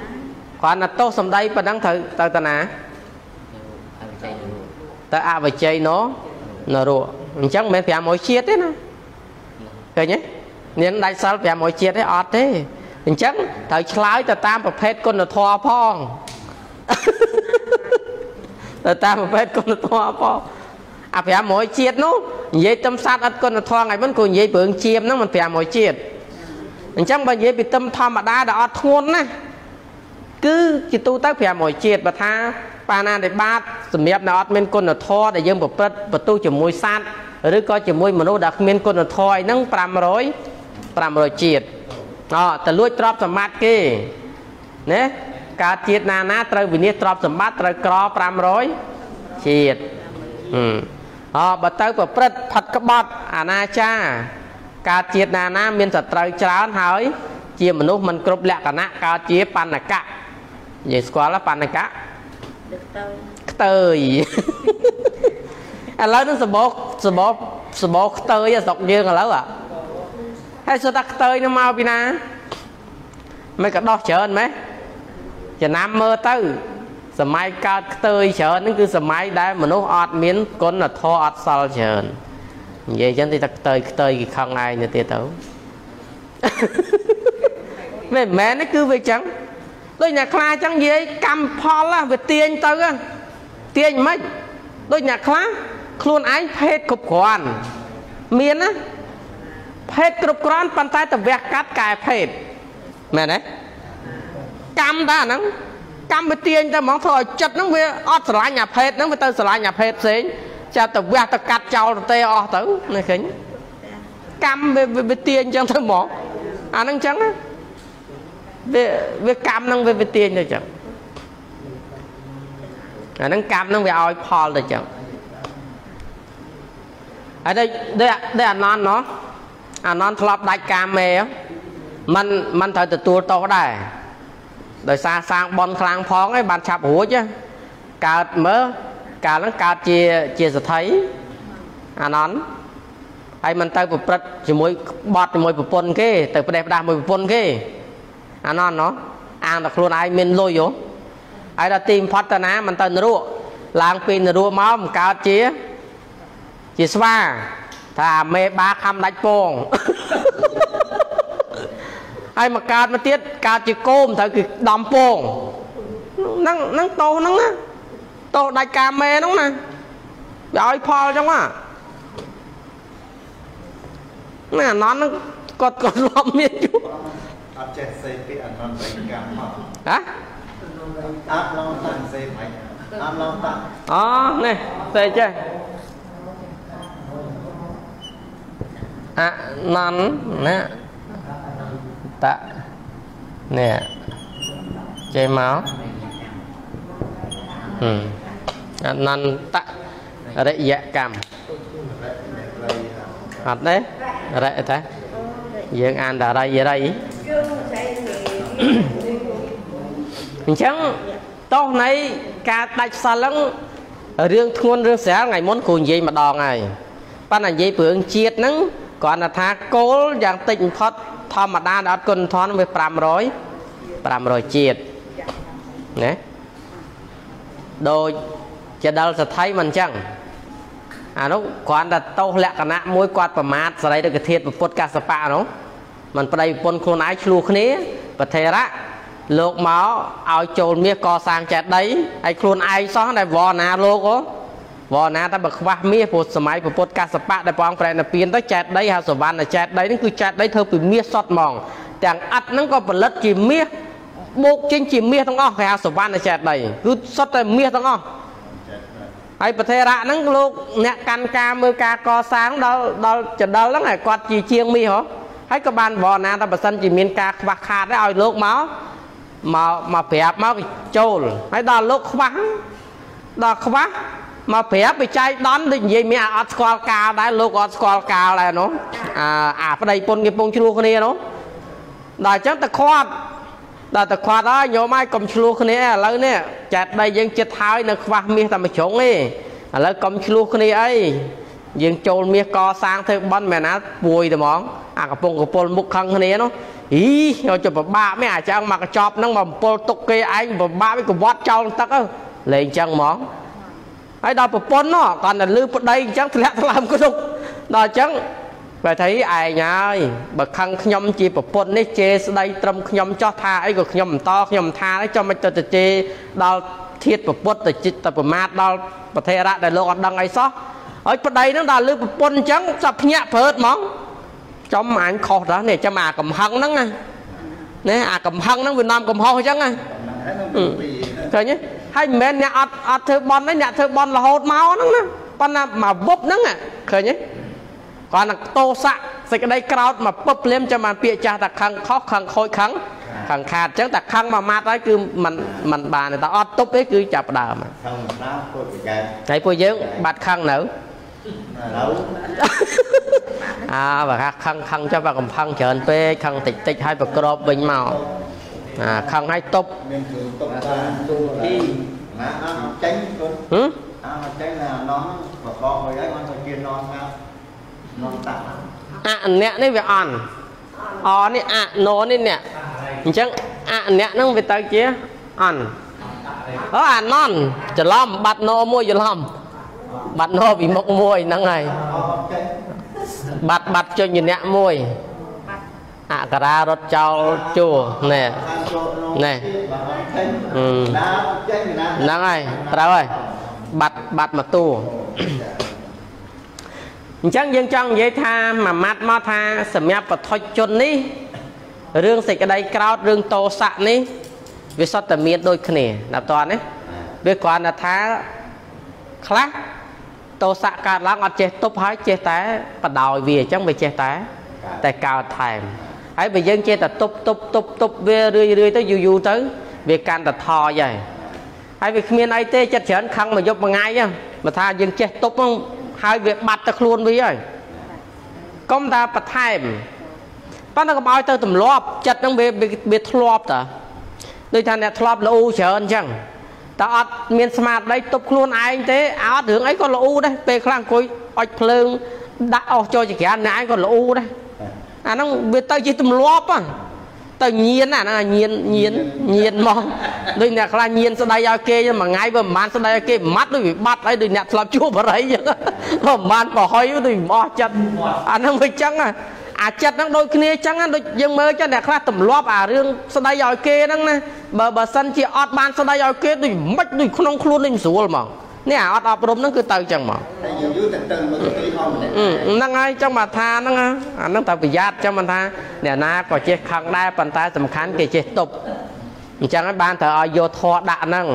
គាត់ណាទោសសំដីប៉ុណ្ណឹងត្រូវទៅតាណាទៅអវជ័យណនរៈអញ្ចឹងមិនមែន500ជាតិទេណាឃើញទេនាងដាច់សិល500ជាតិទេអត់ទេអញ្ចឹងត្រូវឆ្លើយទៅតាមប្រភេទគុណធម៌ផង ទៅតាមប្រភេទគុណធម៌ផងអា500ជាតិនោះនិយាយទឹមសัตว์អត់គុណធម៌ថ្ងៃមុនគូនិយាយព្រឿងជាមហ្នឹងមិន500ជាតិអញ្ចឹងបើនិយាយពីទឹមធម្មតាដែលអត់ធ្ងន់ណាគឺជាទូទៅ500ជាតិបើថាបាណាតិបាតសម្រាប់នៅអត់មានគុណធម៌ដែលយើងប្រព្រឹត្តបន្ទុះជាមួយសត្វឬក៏ជាមួយមនុស្សដែលគ្មានគុណធម៌អីហ្នឹង500 500ជាតិអទៅលួចទ្រព្យសម្បត្តិគេណា កើតជាតិណាណាត្រូវវិនិច្ឆ័យទ្រព្យសម្បត្តិត្រូវក្រ500ជាតិហឹមអបើទៅប្រព្រឹត្តផិតក្បត់អនាចារកើតជាតិណាណា មានសត្រូវច្រើនហើយ ជាមនុស្សមិនគ្រប់លក្ខណៈកើតជាបណ្ណកៈនិយាយស្គាល់ទេបណ្ណកៈដឹកទៅខ្ទើយឥឡូវនឹងសបោសបោសបោខ្ទើយស្រុកយើងឥឡូវហ่ะហើយសុទ្ធតែខ្ទើយនឹងមកពីណាមិនក៏ដោះច្រើនម៉េះ ចំណាំមើលទៅ សម័យកើតខ្ទើយច្រើនហ្នឹងគឺសម័យដែលមនុស្សអត់មានគុណធម៌អត់សល់ច្រើននិយាយចឹងទីតែខ្ទើយខ្ទើយគេខឹងឯងទៅទៀតទៅមិនមែនទេគឺវាចឹងដូចអ្នកខ្លះចឹងនិយាយកម្មផលណាវាទាញទៅហ៎ទាញមិនដូចអ្នកខ្លះខ្លួនឯងភេទគ្រប់គ្រាន់មានណាភេទគ្រប់គ្រាន់ប៉ុន្តែតវះកាត់កែភេទមែនទេ កម្មតែអាហ្នឹងកម្មវាទាញតែហ្មងធ្វើឲ្យចិត្តហ្នឹងវាអត់ស្រឡាញ់អាភេទហ្នឹងវាទៅស្រឡាញ់អាភេទផ្សេងចាប់ទៅវះទៅកាត់ចោលទៅអស់ទៅនេះឃើញកម្មវាវាទាញអញ្ចឹងទៅហ្មងអាហ្នឹងអញ្ចឹងវាវាកម្មហ្នឹងវាវាទាញទៅអញ្ចឹងអាហ្នឹងកម្មហ្នឹងវាឲ្យផលទៅអញ្ចឹងហើយដូចដូចអាណន្តណោះអាណន្តធ្លាប់ដាច់កាមេមិនមិនត្រូវទទួលតោះដែរ ដោយសារសាងបនខ្លាំងផងឯងបានឆាប់រួចកើតមើលកាលហ្នឹងកើតជាជាសថីអានន្តហើយមិនទៅប្រព្រឹត្តជាមួយបត់ជាមួយប្រពន្ធគេទៅផ្ដេសផ្ដាស់មួយប្រពន្ធគេអានន្តណោះអាងតែខ្លួនឯងមានលុយហ៎ហើយដល់ទីបំផុតតាណាមិនទៅនរកឡើងពីនរកមកមិនកើតជាជាស្វាថាមេបាខំដាច់ពង ហើយមកកើតមកទៀតកើតជាគោមត្រូវគឺដំពងហ្នឹងហ្នឹងតោហ្នឹងណាតោដាច់កាមេហ្នឹងណាវាឲ្យផលអញ្ចឹងណាណាអាណនហ្នឹងគាត់គាត់លប់មានយូរអត់ចេះសេពាក្យអនន្តរិយកម្មមកហ៎អត់ឡងតាំងសេមិនអត់ឡងតាំងអូនេះសេចេះអណនណា តៈនេះចេះមកហឹមអនន្តរិយកម្មអត់ទេរិយទេយើងអានតារិយរិយ chương dạy nghề អញ្ចឹងតោះនៃការដាច់ផ្សល់ហ្នឹងរឿងធ្ងន់រឿងស្រាលថ្ងៃមុនគ្រូនិយាយម្ដងហើយប៉ុន្តែនិយាយពីរឿងជាតិហ្នឹងគ្រាន់តែថាគោលយ៉ាងតិចបំផុត ធម្មតាដែលអត់គុណធនវា500 500ជាតិណាដូចចដលសថៃមិនអញ្ចឹងអានោះគ្រាន់តែតោសលក្ខណៈមួយគាត់ប្រមាថសរីរកធាតុពុទ្ធកសបៈនោះมันប្តីប្រពន្ធខ្លួនឯងឆ្លោះគ្នាប្រធេរៈលោកមកឲ្យចូលមាសកសាងចេតិយហើយខ្លួនឯងសោះដែលវរណាលោកហ៎ វរណាតែបើខ្វះមាសព្រោះសម័យពុទ្ធកសបៈដែលព្រះអង្គប្រែនិព្វានទៅចេតិយហៅសវណ្ណចេតិយហ្នឹងគឺចេតិយធ្វើពីមាសសុទ្ធហ្មងទាំងអិតហ្នឹងក៏ផលិតជាមាសបូកចេញជាមាសទាំងអស់គេហៅសវណ្ណចេតិយគឺសុទ្ធតែមាសទាំងអស់ហើយប្រធេរៈហ្នឹងលោកអ្នកកាន់ការមើលការកសាងដល់ដល់ចដិលហ្នឹងឯងគាត់ជាជាងមាសហ៎ហើយក៏បានវរណាតែបើសិនជាមានការខ្វះខាតដែរឲ្យលោកមកមកមកប្រាប់មកចូលហើយដល់លោកខ្វះដល់ខ្វះ មកប្រាប់បច្ច័យដន់ដូចនិយាយមានអត់ស្គាល់កាលដែរលោកក៏អត់ស្គាល់កាលដែរនោះអាអាប្តីពុនគេពងឆ្លោះគ្នានោះដល់អញ្ចឹងតែខាត់ដល់តែខាត់ហើយញោមហើយកុំឆ្លោះគ្នាឥឡូវនេះចាត់ដីយើងចិត្តហើយនៅខ្វះមាសតែមួយជ្រុងទេឥឡូវកុំឆ្លោះគ្នាអីយើងចូលមាសកសាងធ្វើបន់មែនណាពួយតែហ្មងអាកំពុងកពុលមុខខឹងគ្នានោះអីយកទៅពិបាកមែនអាចចឹងមកកញ្ចប់ហ្នឹងមកបំពល់ទុកគេឯងពិបាកវាកវត្តចោលទឹកទៅលេងចឹងហ្មង ហើយដល់ប្រពន្ធនោះគាត់តែលឺប្តីអញ្ចឹងធ្លាក់ថ្លើមក្នុងដល់អញ្ចឹងបើថាឯងហើយបើខឹងខ្ញុំជាប្រពន្ធនេះជេរស្ដីត្រឹមខ្ញុំចោះថាអីក៏ខ្ញុំបន្តខ្ញុំមិនថាទេចុះមិនទៅទៅជេរដល់ធាតប្រពុតទៅចិត្តទៅប្រមាថដល់ប្រធេរៈដែលលោកអត់ដឹងអីសោះហើយប្តីហ្នឹងដល់លឺប្រពន្ធអញ្ចឹងសັບភ្ញាក់ព្រើតហ្មងចំអញខុសដែរនេះចាំអាកំហឹងហ្នឹងណាណាអាកំហឹងហ្នឹងវានាំកំហុសអញ្ចឹងណាហ្នឹងហើយនឹងពីរឃើញទេ ហើយមិនមែនអ្នកអត់អត់ធ្វើបន់ទេអ្នកធ្វើបន់រហូតមកហ្នឹងណាប៉ុន្តែមកវប់ហ្នឹងណាឃើញទេគាត់នឹងតោសៈ សេចក្តីក្រោតមកពឹបភ្លាមចាំបានពាក្យចាស់តែខឹងខុសខឹងខូចខឹងខឹងខាតអញ្ចឹងតែខឹងមួយម៉ាត់ហើយគឺมันมันបានទេតែអត់ទប់ទេគឺចាប់ផ្ដើមហើយ ខំម្ដងពុទ្ធកាយ ហើយពួកយើងបាត់ខឹងនៅ ឥឡូវ អើបើថាខឹងខឹងចុះបើកំផឹងច្រើនពេកខឹងតិចតិចហើយប្រក្របវិញមក អាខឹងហើយទប់មានគ្រឿងតុបបាបាននទូទីណាអត់ចេញគុណហឹមអត់ចេញណានំបកកមួយហើយគាត់ទៅជានំមកនំតាក់អអ្នកនេះវាអន់អនេះអណនេះអ្នកអញ្ចឹងអអ្នកហ្នឹងវាទៅជាអន់អូអាណនច្រឡំបាត់ណមួយច្រឡំបាត់ណពីមុខមួយហ្នឹងហើយអត់ចេញបាត់បាត់ចេញជាអ្នកមួយអក្សរារត់ចោលជួរណែខាងចូល នំណែបើអត់ចេញហឹមណាអត់ចេញណាហ្នឹងហើយត្រូវហើយបាត់បាត់មកតួអញ្ចឹងយើងចង់និយាយថាមួយម៉ាត់មកថាសម្រាប់បឋិជននេះរឿងសេចក្តីក្រោតរឿងតោសៈនេះវាសុទ្ធតែមានដូចគ្នាដល់តើនេះវាគ្រាន់តែថាខ្លះតោសៈកើតឡើងអត់ចេះទប់ហើយចេះតែបដោយវាអញ្ចឹងវាចេះតែតែកើតថែម ហើយបើយើងចេះតែទប់ទប់ទប់ទប់វារឿយរឿយទៅយូរយូរទៅវាកាន់តែថយហើយហើយវាគ្មានអីទេចិត្តច្រើនខឹងមកយប់មួយថ្ងៃហ្នឹងបើថាយើងចេះទប់ហ្នឹងហើយវាបាត់ទៅខ្លួនវាហើយកុំថាបន្ថែមប៉ុន្តែកុំឲ្យទៅទម្លាប់ចិត្តហ្នឹងវាវាវាធ្លាប់តាដូចថាអ្នកធ្លាប់ល្អូច្រើនអញ្ចឹងតែអត់មានស្មារតីទប់ខ្លួនឯងទេអត់រឿងអីក៏ល្អូដែរពេលខ្លះអង្គុយអុចភ្លើងដាក់អស់ចូលចក្រានអ្នកឯងក៏ល្អូដែរ អាហ្នឹងវាទៅជាទម្លាប់ហ្នឹងទៅញៀនណាហ្នឹងញៀនញៀនញៀនមកដូចអ្នកខ្លះញៀនស្ដីឲ្យគេមួយថ្ងៃបើមិនបានស្ដីឲ្យគេម៉ាត់ដូចវាបាត់ហើយដូចអ្នកធ្លាប់ជួបបរិយអញ្ចឹងបើមិនបានប្រហុយដូចមិនអស់ចិត្តអាហ្នឹងវាអញ្ចឹងណាអាចិត្តហ្នឹងដូចគ្នាអញ្ចឹងណាដូចយើងមើលចឹងអ្នកខ្លះទម្លាប់អារឿងស្ដីឲ្យគេហ្នឹងណាបើបើសិនជាអត់បានស្ដីឲ្យគេដូចមិនដូចក្នុងខ្លួនដូចមិនស្រួលហ្មង នេះអាអត់អប់រំហ្នឹងគឺទៅអញ្ចឹងហ្មងតែយូរយូរតែទៅមកទីហោម្នាក់អឺហ្នឹងហើយចង់មកថាហ្នឹងណាអាហ្នឹងតែប្រយ័ត្នចង់មកថាអ្នកណាក៏ចេះខឹងដែរប៉ុន្តែសំខាន់គេចេះទប់អញ្ចឹងហើយបានត្រូវឲ្យយកធေါ်ដាក់ហ្នឹង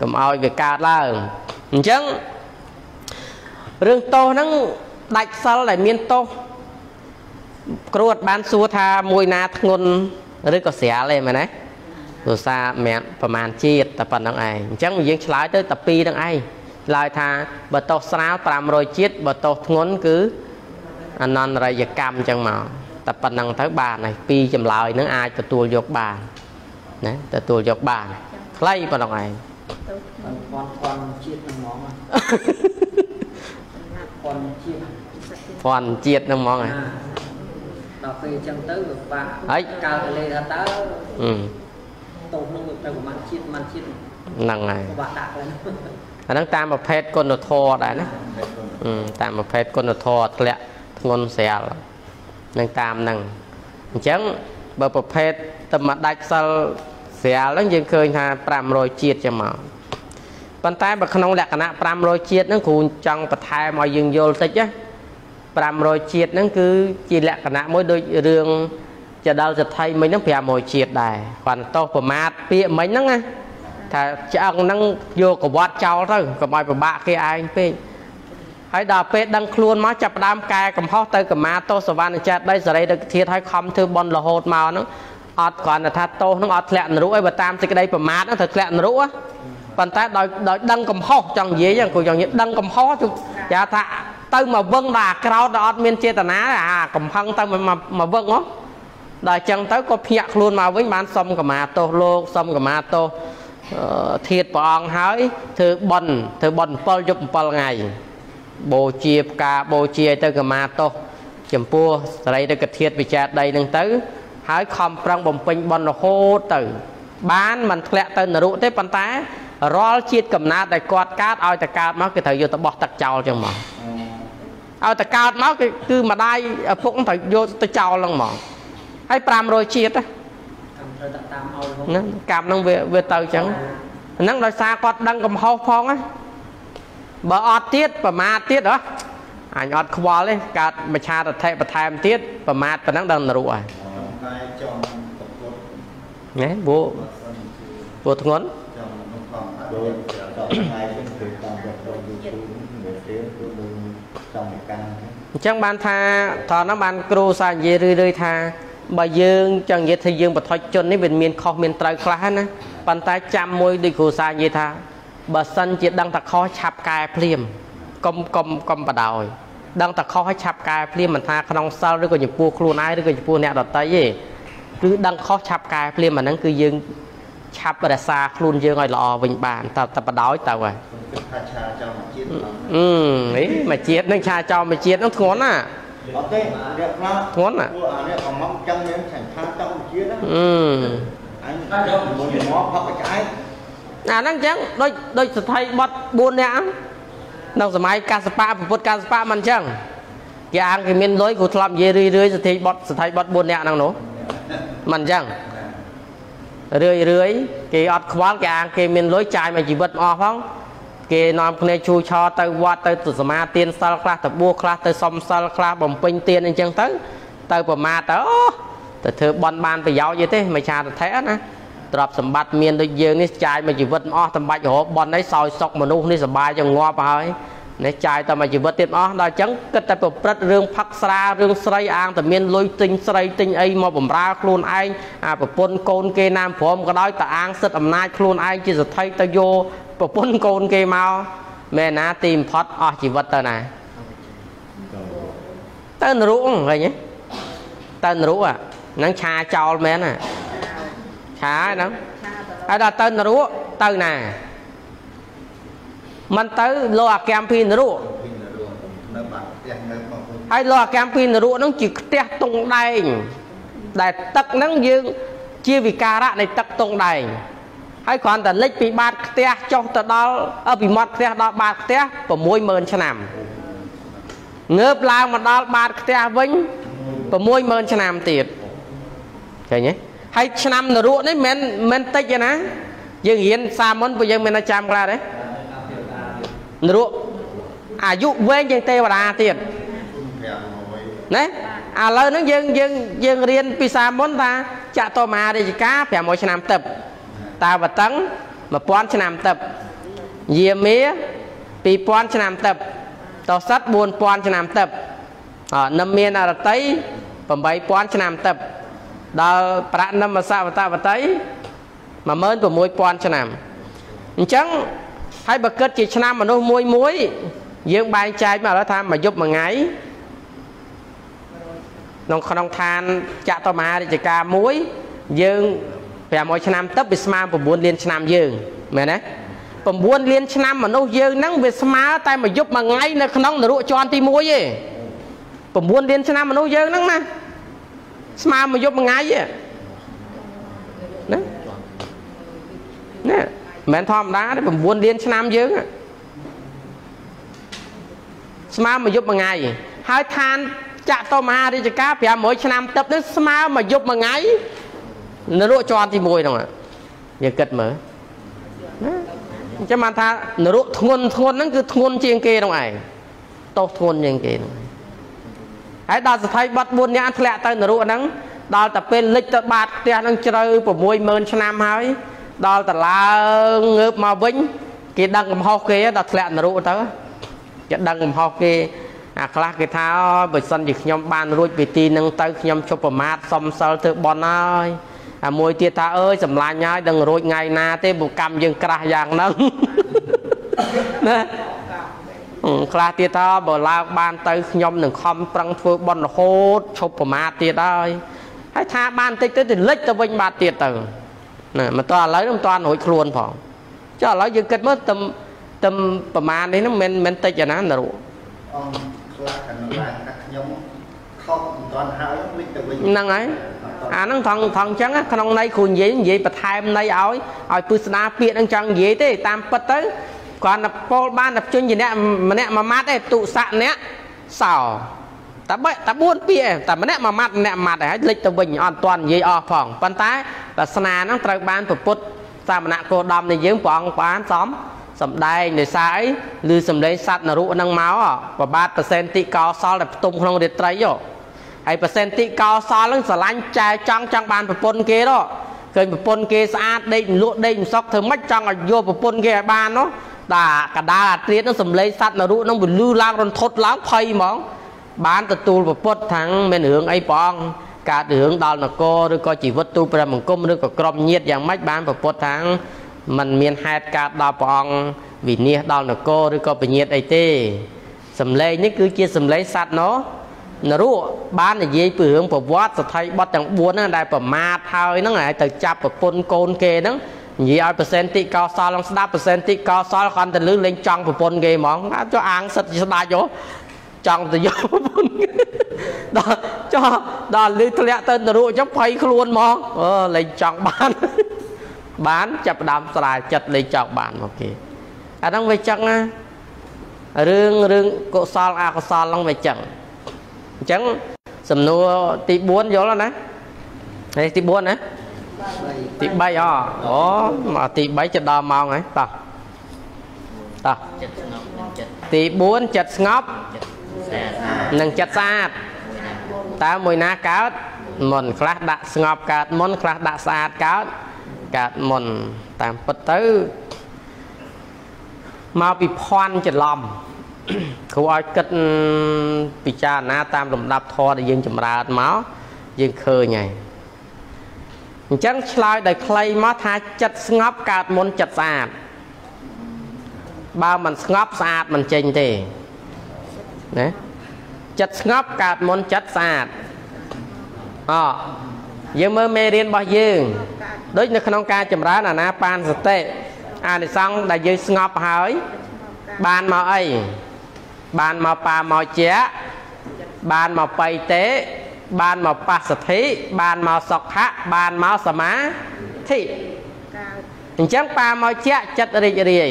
កុំឲ្យវាកើតឡើងអញ្ចឹងរឿងទោសហ្នឹងដាច់សិលដែលមានទោសគ្រូអត់បានសួរថាមួយណាធ្ងន់ឬក៏ស្រាលទេមែនទេ ព្រោះសារមានប្រមាណជាតិតែប៉ុណ្្នឹងឯងអញ្ចឹងយើងឆ្លើយទៅតែពីរហ្នឹងឯងឆ្លើយថាបើទោសស្រាល500ជាតិបើទោសធ្ងន់គឺអនន្តរយកម្មអញ្ចឹងមកតែប៉ុណ្្នឹងទៅបានហើយពីរចម្លើយហ្នឹងអាចទទួលយកបានណាទទួលយកបានខ្លីប៉ុណ្្នឹងឯងបានពន់ពន់ជាតិនឹងហ្មងពន់ជាតិភ័ណ្ឌជាតិហ្នឹងហ្មងហ៎ដល់ពេលអញ្ចឹងទៅវាបាក់ហើយកាលទៅលេថាតើ អឺតោះនឹងវាទៅប្រហែលជាតិប្រហែលជាតិហ្នឹងហើយពិបាកដាក់ទៅអាហ្នឹងតាមប្រភេទគុណធម៌ដែរណាអឺតាមប្រភេទគុណធម៌ធ្លាក់ធ្ងន់ស្រាលនឹងតាមហ្នឹងអញ្ចឹងបើប្រភេទតែមកដាច់សិលស្រាលហ្នឹងយើងឃើញថា500ជាតិចឹងមកប៉ុន្តែបើក្នុងលក្ខណៈ500ជាតិហ្នឹងគ្រូចង់បន្ថែមឲ្យយើងយល់តិចណា500ជាតិហ្នឹងគឺជាលក្ខណៈមួយដូចរឿង ចដលសទ្ធិមិញហ្នឹង500ជាតិដែរគាត់តោះប្រមាថពាក្យមិញហ្នឹងណាថាឆ្អឹងហ្នឹងយកកវត្តចោលទៅកុំឲ្យពិបាកគេឯងពេកហើយដល់ពេលដឹងខ្លួនមកចាប់ផ្ដើមកែកំហុសទៅកម្មាទោសវណ្ណចិត្តដីសរីរកធាតឲ្យខំធ្វើបន់រហូតមកហ្នឹងអត់គ្រាន់តែថាទោសហ្នឹងអត់ធ្លាក់នរុអីបើតាមសេចក្តីប្រមាទហ្នឹងត្រូវធ្លាក់នរុហ៎ប៉ុន្តែដោយដោយដឹងកំហុសចង់និយាយហ្នឹងគូចង់និយាយដឹងកំហុសគឺគេហៅថាទៅមកវឹងដល់អាក្រោតដល់អត់មានចេតនាអាកំហឹងទៅមកមកវឹងហ៎ ដល់អញ្ចឹងទៅក៏ភ្ញាក់ខ្លួនមកវិញបានសុំកម្មាទោសលោកសុំកម្មាទោសអឺធាតព្រះអង្គហើយធ្វើបន់ធ្វើបន់7យប់7ថ្ងៃបូជាផ្កាបូជាឲ្យទៅកម្មាទោសចំពោះសរីរកធាតវិចារដីនឹងទៅ ហើយខំប្រឹងបំពេញបន់រហូតទៅ បានមិនធ្លាក់ទៅនរកទេប៉ុន្តែរាល់ជាតិកំណើតដែលគាត់កើតឲ្យតែកើតមកគឺត្រូវយកទៅបោះទឹកចោលចឹងមកឲ្យតែកើតមកគឺគឺម្ដាយឪពុកត្រូវយកទៅចោលហ្នឹងមក ហើយ500ជាតិណាតាមត្រូវដាក់តាមឲ្យរហូតហ្នឹងកម្មហ្នឹងវាវាទៅអញ្ចឹងហ្នឹងដោយសារគាត់ដឹងកំហុសផងណាបើអត់ទៀតប្រមាទទៀតហ៎អញអត់ខ្វល់ទេកើតមច្ឆាតថេបន្ថែមទៀតប្រមាទប៉ុណ្ណឹងដល់នរុហើយតែចំប្រកបណាព្រោះព្រោះធ្ងន់ចំក្នុងផងដូចតថ្ងៃនេះគឺតាមប្រកបយូរទូមួយទៀតគឺ trong một căn អញ្ចឹងបានថាតោះហ្នឹងបានគ្រូសានិយាយរឿយរឿយៗថា បើយើងចង់និយាយថាយើងបថុជជននេះវាមានខុសមានត្រូវខ្លះណាប៉ុន្តែចាំមួយដូចគ្រូសានិយាយថាបើសិនជាដឹងតែខុសឆាប់កែភ្លាមកុំកុំកុំបដ ாய் ដឹងតែខុសឲ្យឆាប់កែភ្លាមមិនថាក្នុងសិលឬក៏ចំពោះខ្លួនឯងឬក៏ចំពោះអ្នកដទៃទេគឺដឹងខុសឆាប់កែភ្លាមអាហ្នឹងគឺយើងឆាប់រក្សាខ្លួនយើងឲ្យល្អវិញបានតែតែបដ ாய் ទៅហើយ Cái tha cha cho một chiếc អឺនេះមកជាតិនឹងឆាចោលមកជាតិនឹងធ្ងន់ណា Ở đây, đẹp lắm Ngon à? Ủa, à, đây, còn mắm chân nên thành tha trong một chiếc đó អឺ Anh, một mó hoặc cái trái អាហ្នឹងអញ្ចឹងដូចដូចសទ្ធិបត់4នាក់ហ្នឹងក្នុងសម័យកាសបៈពុទ្ធកាសបៈមិនអញ្ចឹងគេអាងគេមានលុយគ្រូធ្លាប់និយាយរឿយរឿយសទ្ធិបត់សទ្ធិបត់4នាក់ហ្នឹងនោះមិនអញ្ចឹងរឿយរឿយគេអត់ខ្វល់គេអាងគេមានលុយចាយមកជីវិតអស់ផង គេនាំគ្នាឈូឆោទៅវត្តទៅសមាទានសិលខ្លះទៅបួសខ្លះទៅសំសិលខ្លះបំពេញទានអញ្ចឹងទៅ ទៅប្រមាទទៅអូទៅធ្វើបន់បានប្រយោជន៍យីទេមិនចាតថេណាទ្រព្យសម្បត្តិមានដូចយើងនេះចាយមួយជីវិតអស់តំបាច់រហូតបន់ឲ្យសោយសុខមនុស្សនេះសបាយចងងាប់ហើយនេះចាយតែមួយជីវិតទៀតអស់ដល់អញ្ចឹងគិតតែប្រព្រឹត្តរឿងផឹកស្រារឿងស្រីអាងតែមានលុយទិញស្រីទិញអីមកបំរើខ្លួនឯងអាប្រពន្ធកូនគេណាមព្រមក៏ដោយតែអាងសិទ្ធអំណាចខ្លួនឯងជាសទ្ធិទៅយក ប្រពន្ធកូនគេមកមែនណាទីបំផុតអស់ជីវិតទៅណាទៅនរកឃើញទេទៅនរកអាហ្នឹងឆាចោលមែនណាឆាហ្នឹងហើយដល់ទៅនរកទៅណាมันទៅលោអាកម្មពីនរក Nó bảo đẹp nó bảo ហើយលោអាកម្មពីនរកហ្នឹងជាផ្ទះតុងដែងដែលទឹកហ្នឹងយើងជាវិការៈនៃទឹកតុងដែង ហើយគ្រាន់តែលិចពីបាតផ្ទះចុះទៅដល់អឺពីមាត់ផ្ទះដល់បាតផ្ទះ60000ឆ្នាំងើបឡើងមកដល់បាតផ្ទះវិញ60000ឆ្នាំទៀតឃើញទេហើយឆ្នាំនរកនេះមិនមែនតិចទេណាយើងរៀនសាមុនព្រោះយើងមានតែចាំខ្លះទេនរកអាយុវែងជាងទេវតាទៀត Đẹp rồi ណាឥឡូវហ្នឹងយើងយើងយើងរៀនពីសាមុនថាចតមហារាជការ600ឆ្នាំទឹក តាវតឹង1000ឆ្នាំទឹកយាមា2000ឆ្នាំទឹកតសិត4000ឆ្នាំទឹកអនឹមមានអរតី8000ឆ្នាំទឹកដល់ប្រណិមសវតវតី16000ឆ្នាំអញ្ចឹងហើយបើគិតជាឆ្នាំមនុស្សមួយមួយយើងបែងចែកមកឥឡូវថាមួយយប់មួយថ្ងៃក្នុងក្នុងឋានចតមហារាជការមួយយើង 600ឆ្នាំទឹកវាស្មើ9លានឆ្នាំយើងមែនទេ9លានឆ្នាំមនុស្សយើងហ្នឹងវាស្មើតែមួយយប់មួយថ្ងៃនៅក្នុងនរកជាន់ទី1ទេ9លានឆ្នាំមនុស្សយើងហ្នឹងណាស្មើមួយយប់មួយថ្ងៃទេណាណាមិនមែនធម្មតាទេ9លានឆ្នាំយើងហ៎ស្មើមួយយប់មួយថ្ងៃហើយឋានចតមហារាជការ500ឆ្នាំទឹកនេះស្មើមួយយប់មួយថ្ងៃ នរកជាន់ទី1ហ្នឹងយើងគិតមើលណាអញ្ចឹងបានថានរកធ្ងន់ធ្ងន់ហ្នឹងគឺធ្ងន់ជាងគេហ្នឹងឯងតោសធ្ងន់ជាងគេហ្នឹងឯងហើយដល់សថៃបတ်4យ៉ាងធ្លាក់ទៅនរកហ្នឹងដល់តែពេលលិចទៅបាតផ្ទះហ្នឹងជ្រៅ60000ឆ្នាំហើយដល់តឡើងងើបមកវិញគេដឹងកំហុសគេដល់ធ្លាក់នរកទៅគេដឹងកំហុសគេអាខ្លះគេថាអូបើសិនជាខ្ញុំបានរួចពីទីនឹងទៅខ្ញុំជប់ប្រមាថសំសិលធ្វើបន់ហើយ អាមួយទៀតថាអើយសម្លាញ់ហើយដឹងរួចថ្ងៃណាទេបុកម្មយើងក្រាស់យ៉ាងហ្នឹងណាអឺខ្លះទៀតថាបើឡើងបានទៅខ្ញុំនឹងខំប្រឹងធ្វើបន់រហូតឈប់ប្រមាថទៀតហើយហើយថាបានតិចទៅទៅលិចទៅវិញបាត់ទៀតទៅណាមិនតឥឡូវនឹងមិនតាន់រួចខ្លួនផងចុះឥឡូវយើងគិតមើលទៅទៅប្រមាណនេះហ្នឹងមិនមិនតិចទេណានរុ Ông ខ្លះកណ្ដាលកាត់ខ្ញុំ ខុសមិនទាន់ហើយវិញទៅវិញហ្នឹងហើយអាហ្នឹងថងថងអញ្ចឹងណាក្នុងន័យគ្រូនិយាយនិយាយបន្ថែមន័យឲ្យឲ្យពឹស្ដាពាក្យហ្នឹងចង់និយាយទេតាមពិតទៅគ្រាន់តែពោលបានតែជញ្ជាអ្នកម្នាក់មួយម៉ាត់ទេទុស័កអ្នកសោតែបើតែ4ពាក្យឯងតែម្នាក់មួយម៉ាត់ម្នាក់មួយម៉ាត់ឯងហើយលេចទៅវិញអត់ទាន់និយាយអស់ផងប៉ុន្តែសាសនាហ្នឹងត្រូវបានពុទ្ធសាមណគោដមនៃយើងព្រះអង្គបានសំសំដែងដោយសារអីឬសំដែងសัตว์នរុហ្នឹងមកប្របាទប្រសិនតិកោសលដែលផ្ទុំក្នុងរាត្រីហ៎ ហើយប្រសិនតិកោសលហ្នឹងស្រឡាញ់ចែចង់ចង់បានប្រពន្ធគេទៅឃើញប្រពន្ធគេស្អាតដេកលក់ដេកមិនសុខធ្វើម៉េចចង់ឲ្យយកប្រពន្ធគេឲ្យបាននោះ តាកដាលអាត្រៀតនឹងសំលេងសัตว์នរុនឹងពលឺឡើងរន្ធត់ឡើងភ័យហ្มង បានទទួលប្រពុតថាងមានរឿងអីព្រះអង្គកើតរឿងដល់នគរឬក៏ជីវិតទូព្រះមង្គមឬក៏ក្រុមញាតយ៉ាងម៉េចបានប្រពុតថាងมันមានហេតុកើតដល់ព្រះអង្គវិនិច្ឆ័យដល់នគរឬក៏ពញាតអីទេសំឡេងនេះគឺជាសំឡេងសัตว์ណោះ នរុបាននិយាយពីរឿងប្រវត្តិសថីបុត្រទាំង4ហ្នឹងដែលប្រមាថហើយហ្នឹងហើយទៅចាប់ប្រពន្ធកូនគេហ្នឹងនិយាយឲ្យប្រសិនតិកោសលឡើងស្ដាប់ប្រសិនតិកោសលគាត់ទៅលឺលេងចង់ប្រពន្ធគេហ្មងចុះអាងសិតស្ដាច់ហ៎ចង់ទៅយកប្រពន្ធគេដល់ចុះដល់លឺធ្លាក់ទៅនរុអញ្ចឹងភ័យខ្លួនហ្មងអឺលេងចង់បាន បានចាប់ផ្ដើមស្រាលចិត្តលេងចង់បានមកគេអាហ្នឹងវាចឹងណារឿងរឿងកុសលអកុសលហ្នឹងវាចឹង អញ្ចឹងសំណួរទី4យល់ណាហើយទី4ណាទី3អអូមកទី3ចិត្តដល់ម៉ោងហើយតោះតោះចិត្តស្ងប់និងចិត្តទី4ចិត្តស្ងប់ស្អាតនិងចិត្តស្អាតតើមួយណាកើតមុនខ្លះដាក់ស្ងប់កើតមុនខ្លះដាក់ស្អាតកើតកើតមុនតាមពិតទៅមកពីភ័ណ្ឌច្រឡំ គ្រូឲ្យគិតពិចារណាតាមលំដាប់ធម៌ដែលយើងចម្រើនមកយើងឃើញហើយអញ្ចឹងឆ្លើយដោយខ្លីមកថាចិត្តស្ងប់កើតមុនចិត្តស្អាតបើមិនស្ងប់ស្អាតមិនចេញទេណាចិត្តស្ងប់កើតមុនចិត្តស្អាតអយើងមើលមេរៀនរបស់យើងដូចនៅក្នុងការចម្រើនអាណាបានសតិអានិសង្ឃដែលយើងស្ងប់ហើយបានមកអី បានមកបាមកជាបានមកបៃតេបានមកបស្សទ្ធិបានមកសុខៈបានមកសមាធិអញ្ចឹងបាមកជាចិត្តរីករាយ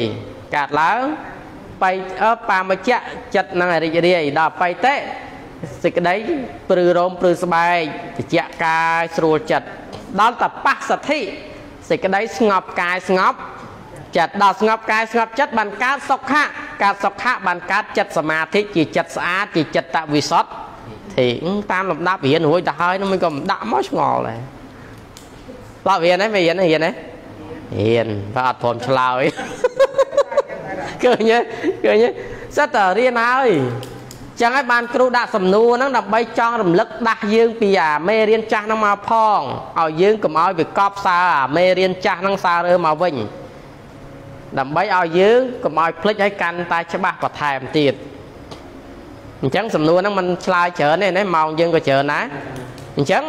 កើតឡើងបៃអឺបាមកជាចិត្តនឹងរីករាយដល់បៃតេសេចក្តីព្រឺរោមព្រឺស្បែកតិចកាយស្រួលចិត្តដល់តបស្សទ្ធិសេចក្តីស្ងប់កាយស្ងប់ ចិត្តដល់ស្ងប់កាយស្ងប់ចិត្តបានកើតសុខៈកើតសុខៈបានកើតចិត្តសមាធិជាចិត្តស្អាតជាចិត្តវិសុទ្ធធីតាមលំដាប់រៀនរួចទៅហើយនោះមិនក៏មិនដាក់មកឆ្ងល់ដែរបាទរៀនហ្នឹងរៀនហ្នឹងរៀនហ្នឹងរៀនបើអត់ព្រមឆ្លើយឃើញទេឃើញទេសិតតែរៀនហើយចឹងហើយបានគ្រូដាក់សំណួរហ្នឹងដើម្បីចង់រំលឹកដាស់យើងពីអាមេរៀនចាស់ហ្នឹងមកផងឲ្យយើងកុំឲ្យវាកប់សើអាមេរៀនចាស់ហ្នឹងសើរើមកវិញ ដើម្បីឲ្យយើងកុំឲ្យភ្លេចឲ្យកាន់តែច្បាស់បន្ថែមទៀតអញ្ចឹងសំណួរហ្នឹងมันឆ្លើយច្រើនទេណាម៉ោងយើងក៏ច្រើនដែរអញ្ចឹង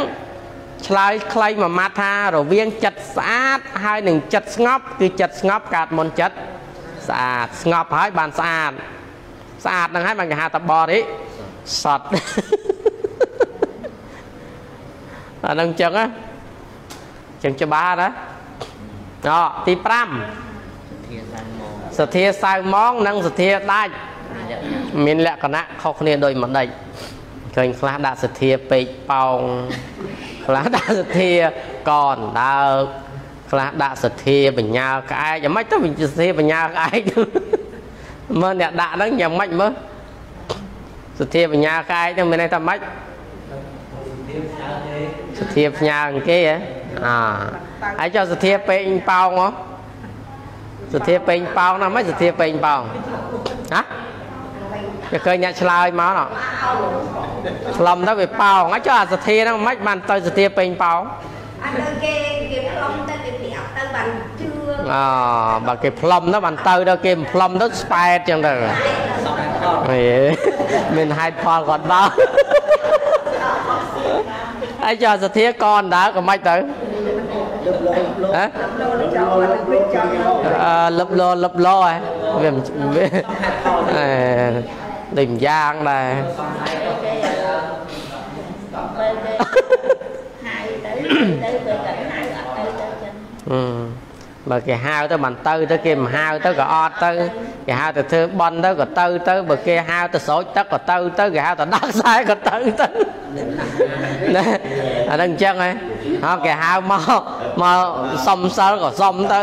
ឆ្លើយខ្លីមួយម៉ាត់ថារវាងចិត្តស្អាតហើយនឹងចិត្តស្ងប់គឺចិត្តស្ងប់កើតមុនចិត្តស្អាតស្ងប់ហើយបានស្អាតស្អាតហ្នឹងហើយបានគេហៅថាបរិសតអាហ្នឹងអញ្ចឹងណាអញ្ចឹងច្បាស់ណាអទី5ធា សាំងមកសទ្ធាសៅម៉ងនិងសទ្ធាដាច់មានលក្ខណៈមានលក្ខណៈខុសគ្នាដោយមួយដេចឃើញខ្លះដាក់សទ្ធាពេកប៉ោងខ្លះដាក់សទ្ធាកនដើកខ្លះដាក់សទ្ធាបញ្ញាក្អែកយ៉ាងម៉េចទៅវាសទ្ធាបញ្ញាក្អែកមើលអ្នកដាក់ហ្នឹងយ៉ាងម៉េចមើលសទ្ធាបញ្ញាក្អែកហ្នឹងមានន័យថាម៉េចសទ្ធាផ្ញើគេហ៎អាហើយចុះសទ្ធាពេកប៉ោងហ៎ សទ្ធាពេញប៉ោងណាមិនសទ្ធាពេញប៉ោងហ៎គេឃើញអ្នកឆ្លើយមកណោះឆ្លំទៅវាប៉ោងហើយចុះអាសទ្ធាហ្នឹងមិនបានទៅសទ្ធាពេញប៉ោងអានៅគេគេផ្លុំទៅគេប្រាប់ទៅបានជឿអូបើគេផ្លុំទៅបានទៅដល់គេមិនផ្លុំទៅស្ប៉ែតចឹងទៅហេមានហេតុផលគាត់ដល់ហើយចុះសទ្ធាកនដើរក៏មិនទៅ ហ៎អឺលឹបលោលឹបលោហ៎វាមិ នវាអេដូចម្យ៉ាងដែរហើយទៅទៅទៅទៅហើយអត់ទៅទៅចឹងអឺបើគេហៅទៅបានទៅទៅគេមិនហៅទៅក៏អត់ទៅគេហៅទៅធ្វើបន់ទៅក៏ទៅទៅបើគេហៅទៅស្រោចទឹកក៏ទៅទៅគេហៅទៅដាក់ខ្សែក៏ទៅទៅណាអាហ្នឹងអញ្ចឹងហ៎ហើយគេហៅមកមកសុំសិលក៏សុំទៅ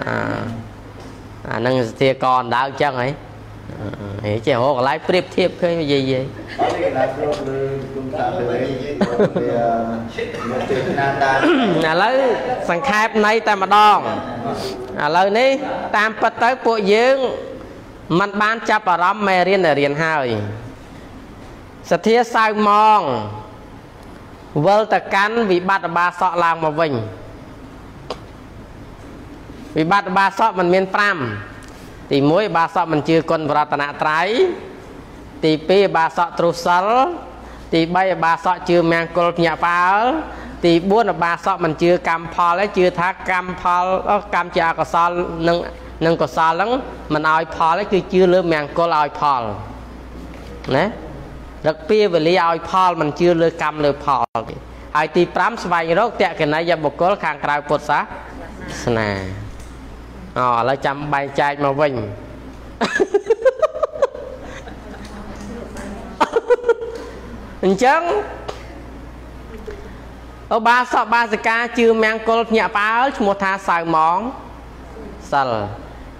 អាអាហ្នឹងសធាកអណ្ដើកអញ្ចឹងហ៎ ហេចេះរកកន្លែងប្រៀបធៀបឃើញនិយាយយាយ អត់ទេណាព្រោះលើគុំតាមលើវាមកទេណាតា ឥឡូវសង្ខេបនៃតែម្ដងឥឡូវនេះតាមពិតទៅពួកយើងมันបានចាប់អារម្មណ៍មេរៀនដែលរៀនហើយសទ្ធាសៅម៉ងវិលទៅកាន់វិបត្តិបាសក់ឡើងមកវិញវិបត្តិបាសក់มันមាន5 ទី1បាសក់មិនជឿគុណបរតនត្រ័យទី2បាសក់ទ្រុសិលទី3បាសក់ជឿមង្គលភ្ញាក់ផ្អើលទី4បាសក់មិនជឿកម្មផលទេជឿថាកម្មផលអូកម្មជាអកុសលនឹងនឹងកុសលហ្នឹងមិនឲ្យផលទេគឺជឿលើមង្គលឲ្យផលណារឹកពីវេលាឲ្យផលមិនជឿលើកម្មលើផលទេហើយទី5ស្វែងរកតក្កណីយបុគ្គលខាងក្រៅពុទ្ធសាសនា អូឥឡូវចាំបែងចែកមកវិញអញ្ចឹងឧបាសកបាសិកាជឿមង្គលភ្ញាក់ផ្អើលឈ្មោះថាសៅម៉ងសិល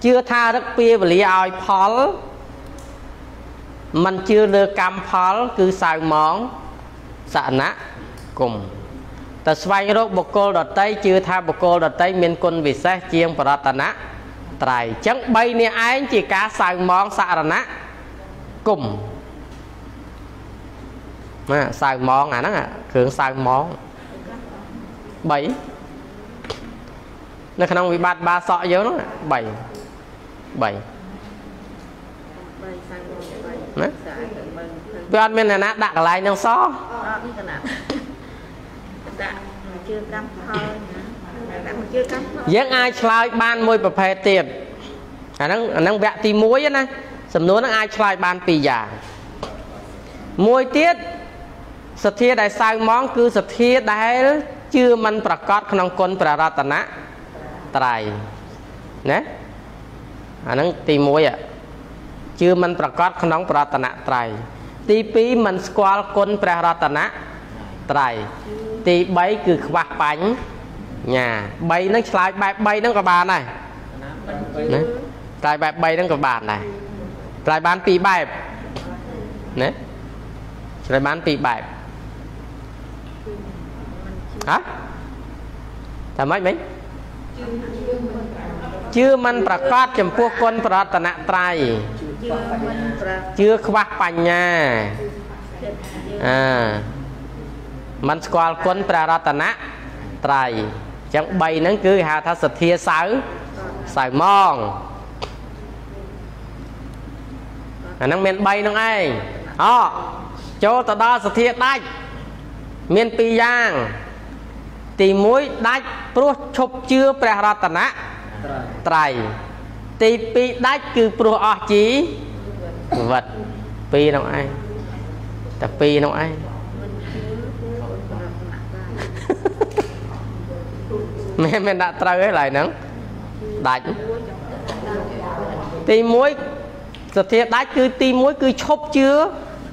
ជឿថារឹកពីវេលាឲ្យផលมันជឿលើកម្មផល គឺសៅម៉ងសនៈគុំ តែស្វែងរកបុគ្គលដតីជឿថាបុគ្គលដតីមានគុណវិសេសជាងបរតនៈត្រៃអញ្ចឹង3នេះឯងជាការសៅម៉ងសារណៈគុំណាសៅម៉ងអាហ្នឹងគ្រឿងសៅម៉ង3នៅក្នុងវិបត្តិបាសក់យើងហ្នឹង3 3បីសាំងបីណាសាទៅមើលឃើញវាអត់មានអ្នកណាដាក់កន្លែងហ្នឹងសោះអត់នេះកណាត់ ដាក់មកជឿកម្មផលណាដាក់មកជឿកម្មផលយើងអាចឆ្លើយបានមួយប្រភេទទៀតអាហ្នឹងអាហ្នឹងវគ្គទី1ណាសំណួរហ្នឹងអាចឆ្លើយបានពីរយ៉ាងមួយទៀតសទ្ធាដែលសៅម៉ងគឺសទ្ធាដែលជឿមិនប្រកបក្នុងគុណព្រះរតនត្រ័យណាអាហ្នឹងទី1អាជឿមិនប្រកបក្នុងប្រតនត្រ័យទី2មិនស្គាល់គុណព្រះរតន ត្រ័យទី3គឺខ្វះបញ្ញ៉ា3ហ្នឹងឆ្លើយបែប3ហ្នឹងក៏បានដែរណាឆ្លើយបែប3ហ្នឹងក៏បានដែរឆ្លើយបានពីរបែបណាឆ្លើយបានពីរបែបហ៎តែម៉េចមិញជឿមិនប្រកាសចំពោះគុណប្រតនត្រ័យជឿមិនប្រជឿខ្វះបញ្ញាអើ มันស្គាល់គុណព្រះរតនត្រ័យអញ្ចឹង3ហ្នឹងគឺគេហៅថាសទ្ធាសៅសៅម៉ងអាហ្នឹងមាន3ហ្នឹងឯងអូចូលទៅដល់សទ្ធាដាច់មាន2យ៉ាងទី1ដាច់ព្រោះឈប់ជឿព្រះរតនត្រ័យទី2ដាច់គឺព្រោះអស់ជីវិតពីរហ្នឹងឯងតែពីរហ្នឹងឯង មែនមែនដាក់ត្រូវឯឡើយហ្នឹងដាច់ទី1សទ្ធាដាច់គឺទី1គឺឈប់ជឿ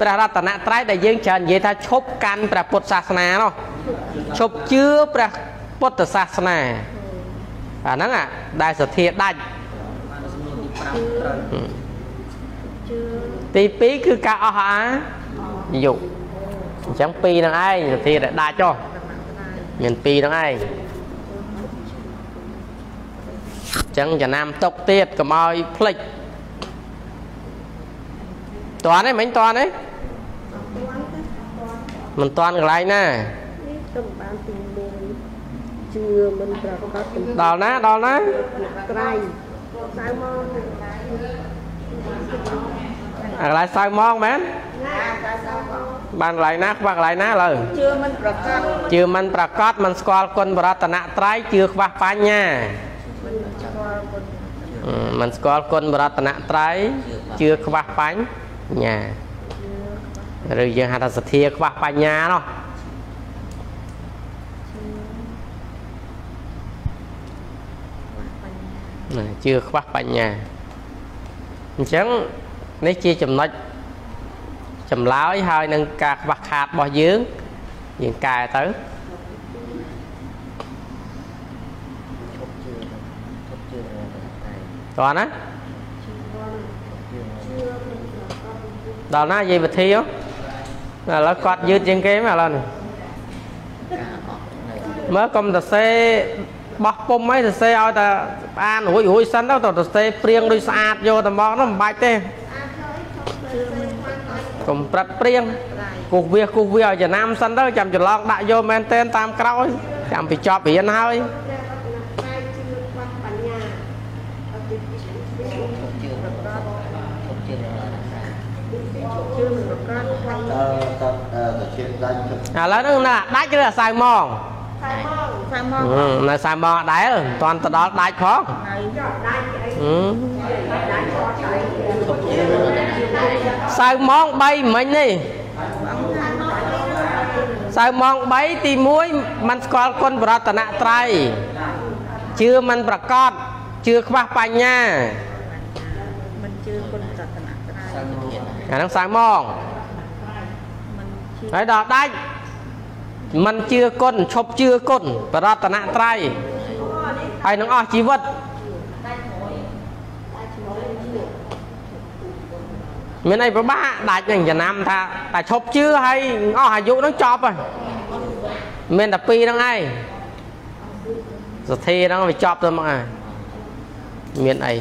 ព្រះរតនត្រ័យដែលយើងច្រើននិយាយថាឈប់កាន់ព្រះពុទ្ធសាសនានោះឈប់ជឿព្រះពុទ្ធសាសនាអាហ្នឹងអាដែលសទ្ធាដាច់ជឿទី2គឺការអស់អាយុអញ្ចឹងពីរហ្នឹងឯងសទ្ធាដែលដាច់ចុះ មានពីរហ្នឹងឯងអញ្ចឹងចំណាំຕົកទៀតកុំឲ្យភ្លេចតន់ទេមិញតន់ទេមិនតន់កន្លែងណានេះទៅបានទី1ជឿមិនប្រកបចំពោះដល់ណាដល់ណាត្រៃសៅមក អាកន្លែងសៅម៉ងមែនណាតែសៅមកបានកន្លែងណាខ្វះកន្លែងណាឥឡូវជឿមិនប្រកបជឿមិនប្រកាសមិនស្គាល់គុណបរតនត្រ័យជឿខ្វះបញ្ញាមិនស្គាល់គុណអឺមិនស្គាល់គុណបរតនត្រ័យជឿខ្វះបញ្ញាឬយើងហៅថាសទ្ធាខ្វះបញ្ញានោះណាជឿខ្វះបញ្ញាអញ្ចឹង នេះជាចំណុចចម្លើយហើយនឹងការខ្វះខាតរបស់យើងយើងកែទៅឈប់ជឿឈប់ជឿតែតោះណាជឿដល់ណាយាយវិធីហ៎ឥឡូវគាត់យឺតជាងគេមែនឥឡូវនេះការអស់នៅមើលកុំតសេបោះពុំអីតសេឲ្យតែអានរួចរួចសិនទៅតសេព្រៀងដូចស្អាតយកតែមកនោះមិនបាច់ទេ កុំប្រិតព្រៀងគូសវាសគូសវាសឲ្យចំណាំសិនទៅចាំច្រឡងដាក់យកមែនតែនតាមក្រោយចាំពីចប់រៀនហើយធប់ជឿធប់ជឿរត់ជឿប្រកាសហើយតើតើទៅជឿដាច់ទៅឥឡូវហ្នឹងណាដាច់ឬអាសៅម៉ង សាម ហ ង ឹមនៅសៅម៉ងអត់ដែរមិនតាន់ទៅដល់ដាច់ផង ហើយ ហឹម ធប់ជឿរត់ សៅម៉ង3មិញនេះសៅម៉ង3ទី1มันស្គាល់គុណបរតនត្រ័យជឿมันប្រកបជឿខ្វះបញ្ញា មិនជឿគុណរតនត្រ័យ សាំទៀត អាហ្នឹងសៅម៉ង មិនជឿ ហើយដល់ដាច់ มันជឿគុណឈប់ជឿគុណបរតនត្រ័យហើយនឹងអស់ជីវិតមានអីប្របាកដាច់នឹងចំណាំថាតែឈប់ជឿហើយអស់អាយុនឹងចប់ហើយមានតែពីរហ្នឹងឯងសទ្ធាហ្នឹងវាចប់ទៅមកហើយមានអី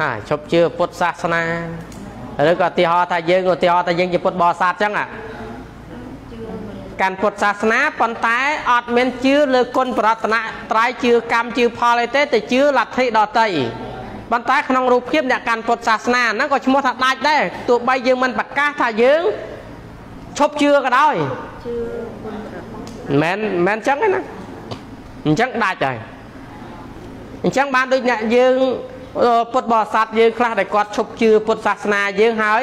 អាឈប់ជឿពុទ្ធសាសនា ឬក៏ឧទាហរណ៍ថាយើងឧទាហរណ៍ថាយើងជាពុទ្ធបរិស័ទអញ្ចឹងអាកាន់ពុទ្ធសាសនាប៉ុន្តែអត់មានជឿលើគុណប្រតនត្រ័យជឿកម្មជឿផលអីទេតែជឿលទ្ធិដតីប៉ុន្តែក្នុងរូបភាពអ្នកកាន់ពុទ្ធសាសនាហ្នឹងក៏ឈ្មោះថាដាច់ដែរទោះបីយើងមិនប្រកាសថាយើងឈប់ជឿក៏ដោយជឿគុណរតនមិនមែនមិនអញ្ចឹងទេណាអញ្ចឹងដាច់ហើយអញ្ចឹងបានដូចអ្នកយើងអឺ ពុទ្ធបរិស័ទយើងខ្លះដែលគាត់ឈប់ជឿពុទ្ធសាសនាយើងហើយ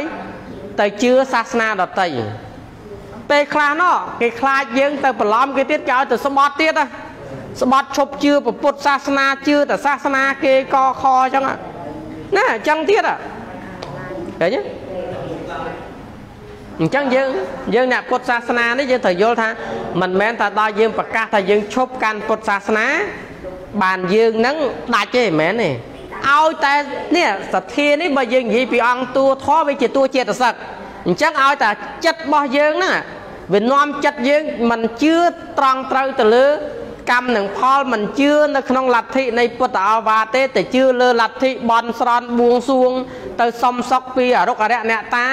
ទៅជឿសាសនាដតីពេលខ្លះណោះគេខ្លាចយើងទៅបន្លំគេទៀតគេឲ្យទៅស្បត់ទៀតណាស្បត់ឈប់ជឿពុទ្ធសាសនាជឿតែសាសនាគេកខអញ្ចឹងណាណាអញ្ចឹងទៀតហ៎ឃើញទេអញ្ចឹងយើងយើងអ្នកពុទ្ធសាសនានេះយើងត្រូវយល់ថាមិនមែនតែដល់យើងប្រកាសថាយើងឈប់កាន់ពុទ្ធសាសនា បានយើងនឹងដាច់ទេមិនមែនទេ ឲ្យតែនេះសទ្ធានេះបើយើងនិយាយពីអង្គតួធម៌វាជាតួចេតសិកអញ្ចឹងឲ្យតែចិត្តរបស់យើងហ្នឹងវានាំចិត្តយើងមិនជឿត្រង់ត្រូវទៅលើកម្មនិងផលមិនជឿនៅក្នុងលទ្ធិនៃពុទ្ធអាវាទទេតែជឿលើលទ្ធិបន់ស្រន់បួងសួង ទៅសំសុកពីអរុក្ខរៈអ្នកតា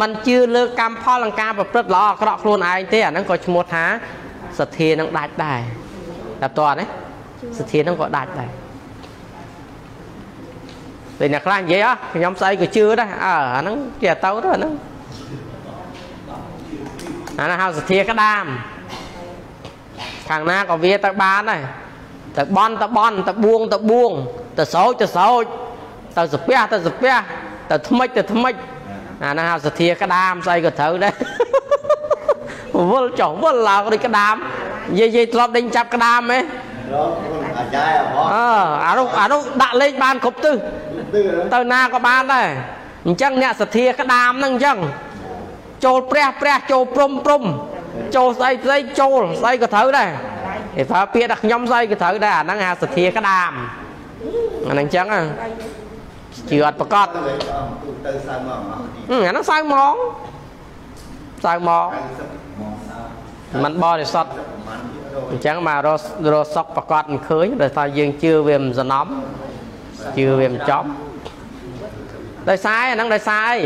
មិនជឿលើកម្មផលនិងការប្រព្រឹត្តល្អអាក្រក់ខ្លួនឯងទេអាហ្នឹងក៏ឈ្មោះថាសទ្ធានឹងដាច់ដែរតែតើណាសទ្ធានឹងក៏ដាច់ដែរ ពេលអ្នកខ្លះនិយាយអស់ខ្ញុំស្អីក៏ជឿដែរអើអាហ្នឹងជាទៅទៅអាហ្នឹងអាហ្នឹងហៅសទ្ធាក្តាមខាងណាក៏វាទៅបានដែរទៅបន់ទៅបន់ទៅបួងទៅបួងទៅសោចទៅសោចទៅសាពះទៅសាពះទៅថ្មិចទៅថ្មិចអាហ្នឹងហៅសទ្ធាក្តាមស្អីក៏ត្រូវដែរវល់ចុះវល់ឡើងដូចក្តាមនិយាយនិយាយធ្លាប់ដេញចាប់ក្តាមហ៎រកខ្លួនអាចារ្យអអើើអានោះអានោះដាក់លេខបានគ្រប់ទិស ទឺទៅណាក៏បានដែរអញ្ចឹងអ្នកសទ្ធាក្តាមហ្នឹងអញ្ចឹងចូលព្រះព្រះចូលព្រំព្រំចូលស្អីស្អីចូលស្អីក៏ត្រូវដែរគេប្រើពាក្យថាខ្ញុំស្អីក៏ត្រូវដែរអាហ្នឹងហៅសទ្ធាក្តាមអាហ្នឹងអញ្ចឹងហ៎ជឿអត់ប្រកបទៅទូទៅសៅមកមកទីហឹមអាហ្នឹងសៅហ្មងសៅហ្មង90មកសៅมันបរិសុទ្ធប្រហែល200អញ្ចឹងមករស់រស់សុកប្រកបមិនឃើញដោយសារយើងជឿវាមិនសំណំជឿវាមិនចំ ដោយសារអាហ្នឹងដោយសារអី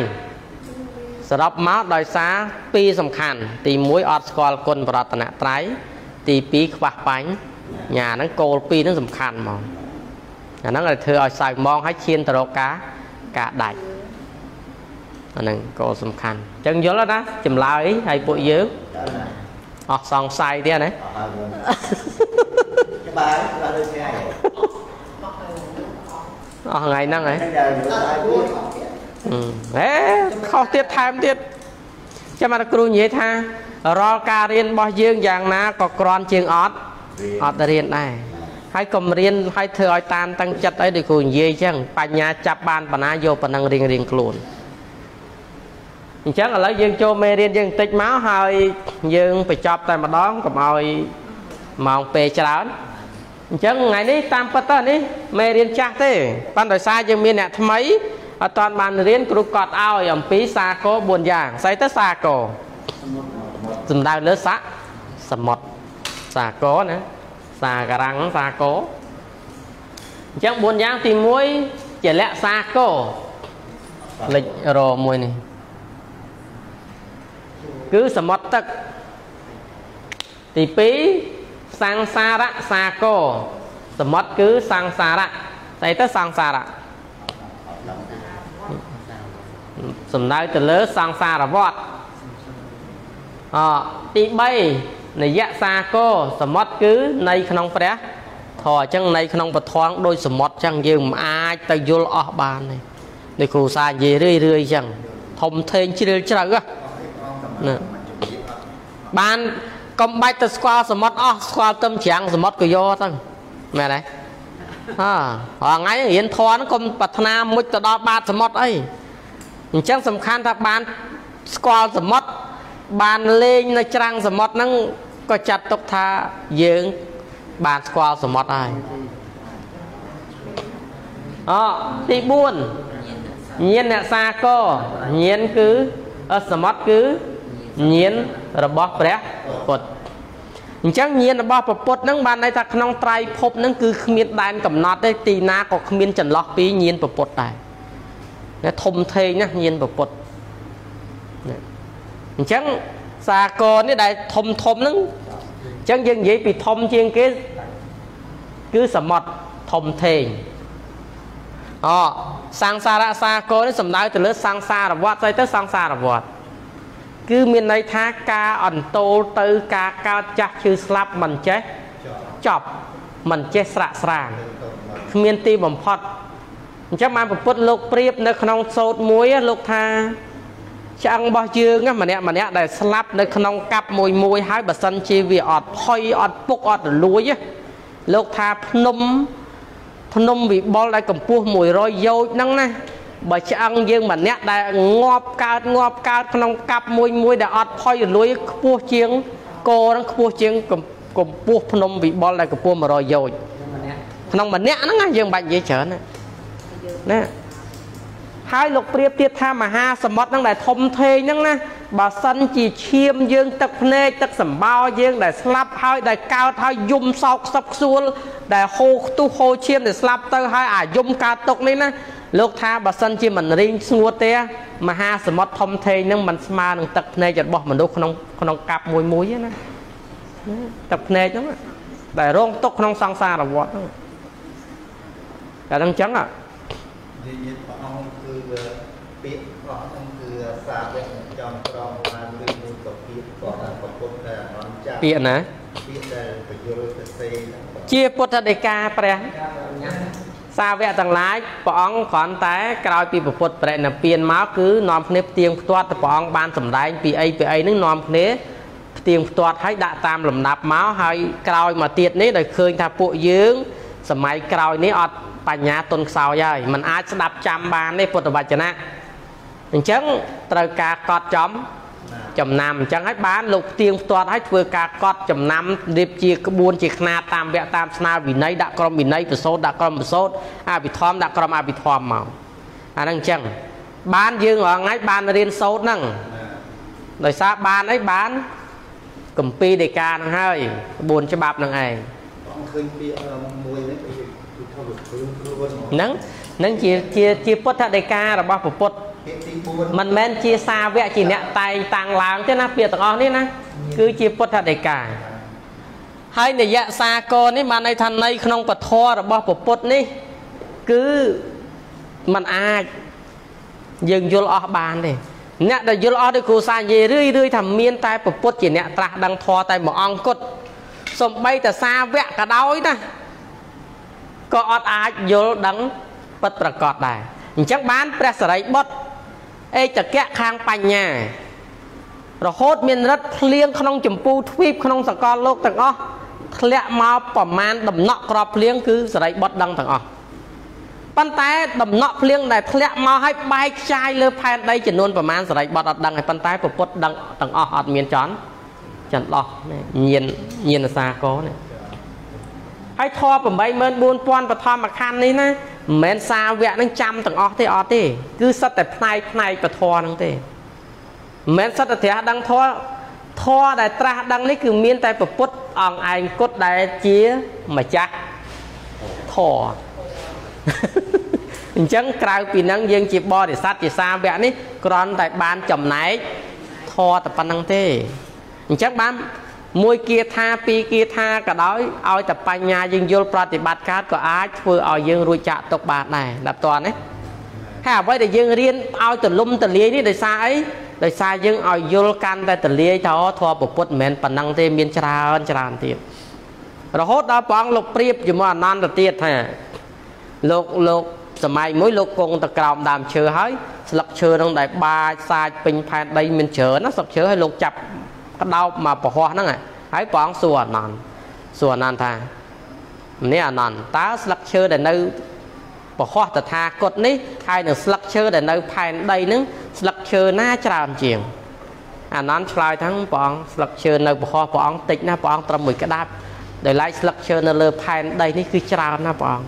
សរុបមកដោយសារពីរសំខាន់ ទី1អត់ស្គាល់គុណបរតនត្រ័យទី2ខ្វះបាញ់ញ៉ាហ្នឹងគោលពីរហ្នឹងសំខាន់ហ្មងអាហ្នឹងឲ្យធ្វើឲ្យសៅមងឲ្យឈានទៅរកការការដាច់អាហ្នឹងគោលសំខាន់អញ្ចឹងយល់ហើយណាចម្លើយឲ្យពួកយើងតើណាអស់សង្ស័យទៀតណាអស់ហើយច្បាស់ច្បាស់ដូចគ្នា អស់ថ្ងៃហ្នឹងហ៎ហើយដល់មើលហើយទៀតហេខុសទៀតថែមទៀតចាំមកគ្រូនិយាយថារាល់ការរៀនរបស់យើងយ៉ាងណាក៏ក្រាន់ជាងអត់អត់រៀនដែរហើយកុំរៀនឲ្យធ្វើឲ្យតានតឹងចិត្តអីដូចគ្រូនិយាយអញ្ចឹងបញ្ញាចាប់បានបណ្ណាយកប៉ុណ្ណឹងរៀងរៀងខ្លួនអញ្ចឹងឥឡូវយើងចូលមេរៀនយើងបន្តិចមកហើយយើងបញ្ចប់តែម្ដងកុំឲ្យម៉ោងពេលច្រើន អញ្ចឹងថ្ងៃនេះតាមពិតទៅនេះមេរៀនចាស់ទេប៉ុន្តែដោយសារយើងមានអ្នកថ្មីអត់តាន់បានរៀនគ្រូកត់ឲ្យអំពីសាគរ4យ៉ាងស្អីទៅសាគរសំដៅលើស័កសមុទ្រសាគរណាសាការាំងសាគរអញ្ចឹង4យ៉ាងទី1ជាលក្ខសាគរលេចរមួយនេះគឺសមុទ្រទឹកទី2 សង្សារៈសាគរសមុទ្រគឺសង្សារៈស្អីទៅសង្សារៈសំដៅទៅលើសង្សារវត្តអទី3នយៈសាគរសមុទ្រគឺនៃក្នុងព្រះធរអញ្ចឹងនៃក្នុងពធងដោយសមុទ្រអញ្ចឹងយើងមិនអាចទៅយល់អស់បានទេដូចគ្រូសានិយាយរឿយរឿយអញ្ចឹងធំធេងជ្រាលជ្រៅណាបាន កុំបាច់ទៅស្គាល់សមុទ្រអស់ស្គាល់ទឹមច្រាំងសមុទ្រក៏យកទៅមែនទេអើរាល់ថ្ងៃរៀនធន់កុំប្រាថ្នាមុជទៅដល់បាតសមុទ្រអីអញ្ចឹងសំខាន់ថាបានស្គាល់សមុទ្របានលេងនៅច្រាំងសមុទ្រហ្នឹងក៏ចាត់ទុកថាយើងបានស្គាល់សមុទ្រហើយអទី4ញាណអ្នកសាកញាណគឺសមុទ្រគឺ ញាណរបស់ព្រះពុទ្ធអញ្ចឹងញាណរបស់ព្រះពុទ្ធហ្នឹងបានន័យថាក្នុងត្រៃភពហ្នឹងគឺគ្មានដែនកំណត់ទេទីណាក៏គ្មានចន្លោះពីញាណព្រះពុទ្ធដែរណាធំធេងណាញាណព្រះពុទ្ធអញ្ចឹងសាកលនេះដែលធំធំហ្នឹងអញ្ចឹងយើងនិយាយពីធំជាងគេគឺសមុទ្រធំធេងអសង្សារៈសាកលនេះសំដៅទៅលើសង្សារវត្តស្អីទៅសង្សារវត្ត គឺមានន័យថាការអន្តោលទៅការកើតចាស់ឈឺស្លាប់មិនចេះចប់មិនចេះស្រាក់ស្រានគ្មានទីបំផុតអញ្ចឹងបានពុទ្ធលោកប្រៀបនៅក្នុងសោតមួយលោកថាឆ្អឹងរបស់យើងម្នាក់ម្នាក់ដែលស្លាប់នៅក្នុងកាប់មួយមួយហើយបើសិនជាវាអត់ផុយអត់ពុកអត់រលួយលោកថាភ្នំភ្នំវិបុលដែលកម្ពស់100យោជហ្នឹងណា បើឆ្អឹងយើងម្នាក់ដែលងាប់កើតងាប់កើតក្នុងកាប់មួយមួយដែលអត់ផុយរលួយខ្ពស់ជាងគោហ្នឹងខ្ពស់ជាងកម្ពស់ភ្នំវិបុលដែលកម្ពស់100យោជក្នុងម្នាក់ហ្នឹងណាយើងបាច់និយាយច្រើនណាណាហើយលោកប្រៀបទៀតថាមហាសមុទ្រហ្នឹងដែលធំធេងហ្នឹងណាបើសិនជាឈាមយើងទឹកភ្នែកទឹកសម្បោយើងដែលស្លាប់ហើយដែលកើតហើយយំសោកខ្សឹបខ្សួលដែលហូរខ្ទុះហូរឈាមដែលស្លាប់ទៅហើយអាយំកើតទុកនេះណា លោកថាបើសិនជាមិនរីងស្ងួតទេមហាសមុទ្រធំធេងហ្នឹងมันស្មើនឹងទឹកភ្នែករបស់មនុស្សក្នុងក្នុងកាប់មួយមួយណាទឹកភ្នែកហ្នឹងដែលរងទុកក្នុងសង្សារវដ្តហ្នឹងតែហ្នឹងចឹងហ៎និយាយព្រះអង្គគឺពាក្យព្រះអង្គគឺសាវកចំក្រមបានលើមួយក៏ពាក្យគាត់ថាប្រពុតតែអនចាពាក្យណាពាក្យដែលពយល់ទៅសេជាពុទ្ធដីកាព្រះ សាវកទាំងឡាយព្រះអង្គគ្រាន់តែក្រោយពីពុទ្ធបរិនិព្វានមកគឺនាំគ្នាផ្ទៀងផ្ទាត់ទៅព្រះអង្គបានសម្ដែងពីអីពីអីនឹងនាំគ្នាផ្ទៀងផ្ទាត់ឲ្យដាក់តាមលំដាប់មកហើយក្រោយមកទៀតនេះដោយឃើញថាពួកយើងសម័យក្រោយនេះអត់បញ្ញាទុនខ្សោយហើយมันអាចស្ដាប់ចាំបានទេពុទ្ធវចនៈអញ្ចឹងត្រូវការកត់ចំ ចំណាំអញ្ចឹងហើយបានលោកផ្ទៀងផ្ទាត់ឲ្យធ្វើការកត់ចំណាំរៀបជាក្បួនជាខ្នាតតាមវគ្គតាមស្នាវិន័យដាក់ក្រុមវិន័យប្រសូតដាក់ក្រុមប្រសូតអភិធម្មដាក់ក្រុមអភិធម្មមកអាហ្នឹងអញ្ចឹងបានយើងរងថ្ងៃបានរៀនសូត្រហ្នឹងដោយសារបានអីបានកម្ពីដីកាហ្នឹងហើយក្បួនច្បាប់ហ្នឹងឯងឃើញពាក្យមួយហ្នឹងហ្នឹងនឹងជាជាជាពុទ្ធដីការបស់ពុទ្ធ មិនមែនជាសាវកជាអ្នកតែងតាំងឡើងទេណាពាក្យទាំងអស់នេះណាគឺជាពុទ្ធដីកាហើយនយៈសាកលនេះបានន័យថានៃក្នុងពធរបស់ពុទ្ធនេះ គឺมันអាចយើងយល់អស់បានទេអ្នកដែលយល់អស់ដោយគ្រូសានិយាយរឿយរឿយថាមានតែពុទ្ធជាអ្នកត្រាស់ដឹងធម៌តែមួយអង្គគត់សំបីតសាវកក៏ដោយណាក៏អត់អាចយល់ដឹងពិតប្រកបដែរអញ្ចឹងបានព្រះសរិបុត្រ ឯកតកៈខាងបញ្ញា រហូតមានរិទ្ធភ្លៀងក្នុងចម្ពូទ្វីបក្នុងសកលលោកទាំងអស់ធ្លាក់មកប្រមាណដំណក់ក្របភ្លៀងគឺសរិបុត្រដឹងទាំងអស់ប៉ុន្តែដំណក់ភ្លៀងដែលធ្លាក់មកឲ្យបែកខ្ចាយលើផែនដីចំនួនប្រមាណសរិបុត្រអត់ដឹងហើយប៉ុន្តែពុទ្ធដឹងទាំងអស់អត់មានចន់ចន្លោះញៀនញៀនសាកនេះហើយធម៌84000បឋមខណ្ឌនេះណា មិនមែនសាវៈនឹងចាំទាំងអស់ទេអត់ទេ គឺសិតតែផ្នែកផ្នែកពធហ្នឹងទេមិនមែនសិតតែត្រាស់ដឹងធម៌ធម៌ដែលត្រាស់ដឹងនេះគឺមានតែពុទ្ធអង្គឯងគត់ដែលជាម្ចាស់ធម៌អញ្ចឹងក្រៅពីនឹងយើងជាបរិស័ទជាសាវកនេះគ្រាន់តែបានចំណែកធម៌តែប៉ុណ្្នឹងទេអញ្ចឹងបាន មួយគាថាពីរគាថាក៏ដោយឲ្យតែបញ្ញាយើងយល់ប្រតិបត្តិការក៏អាចធ្វើឲ្យយើងរួចចាក់ទុកបានដែរដល់តើនេះហើយអ្វីដែលយើងរៀនឲ្យទលំទលាយនេះដោយសារអីដោយសារយើងឲ្យយល់កាន់តែទលាយថាធម៌ពុទ្ធមិនមែនប៉ុណ្ណឹងទេមានច្រើនច្រើនទៀតរហូតដល់ព្រះអង្គលោកប្រៀបជាមួយអនន្តទៀតថាលោកលោកសម័យមួយលោកគង់ទៅក្រោមដើមឈើហើយស្លឹកឈើនឹងដែលបាចសាចពេញផែនដីមានច្រើនណាស្លឹកឈើហើយលោកចាប់ ក្តោបមកប្រហោះហ្នឹងហើយព្រះអង្គសួរអនន្តសួរអនន្តថានេះអនន្តតើស្លឹកឈើដែលនៅប្រហោះតថាគតនេះហើយនឹងស្លឹកឈើដែលនៅផែនដីហ្នឹងស្លឹកឈើណាច្រើនជាងអានន្តឆ្លើយថាព្រះអង្គស្លឹកឈើនៅប្រហោះព្រះអង្គតិចណាព្រះអង្គត្រឹមមួយក្តាប់ដោយឡែកស្លឹកឈើនៅលើផែនដីនេះគឺច្រើនណាព្រះអង្គ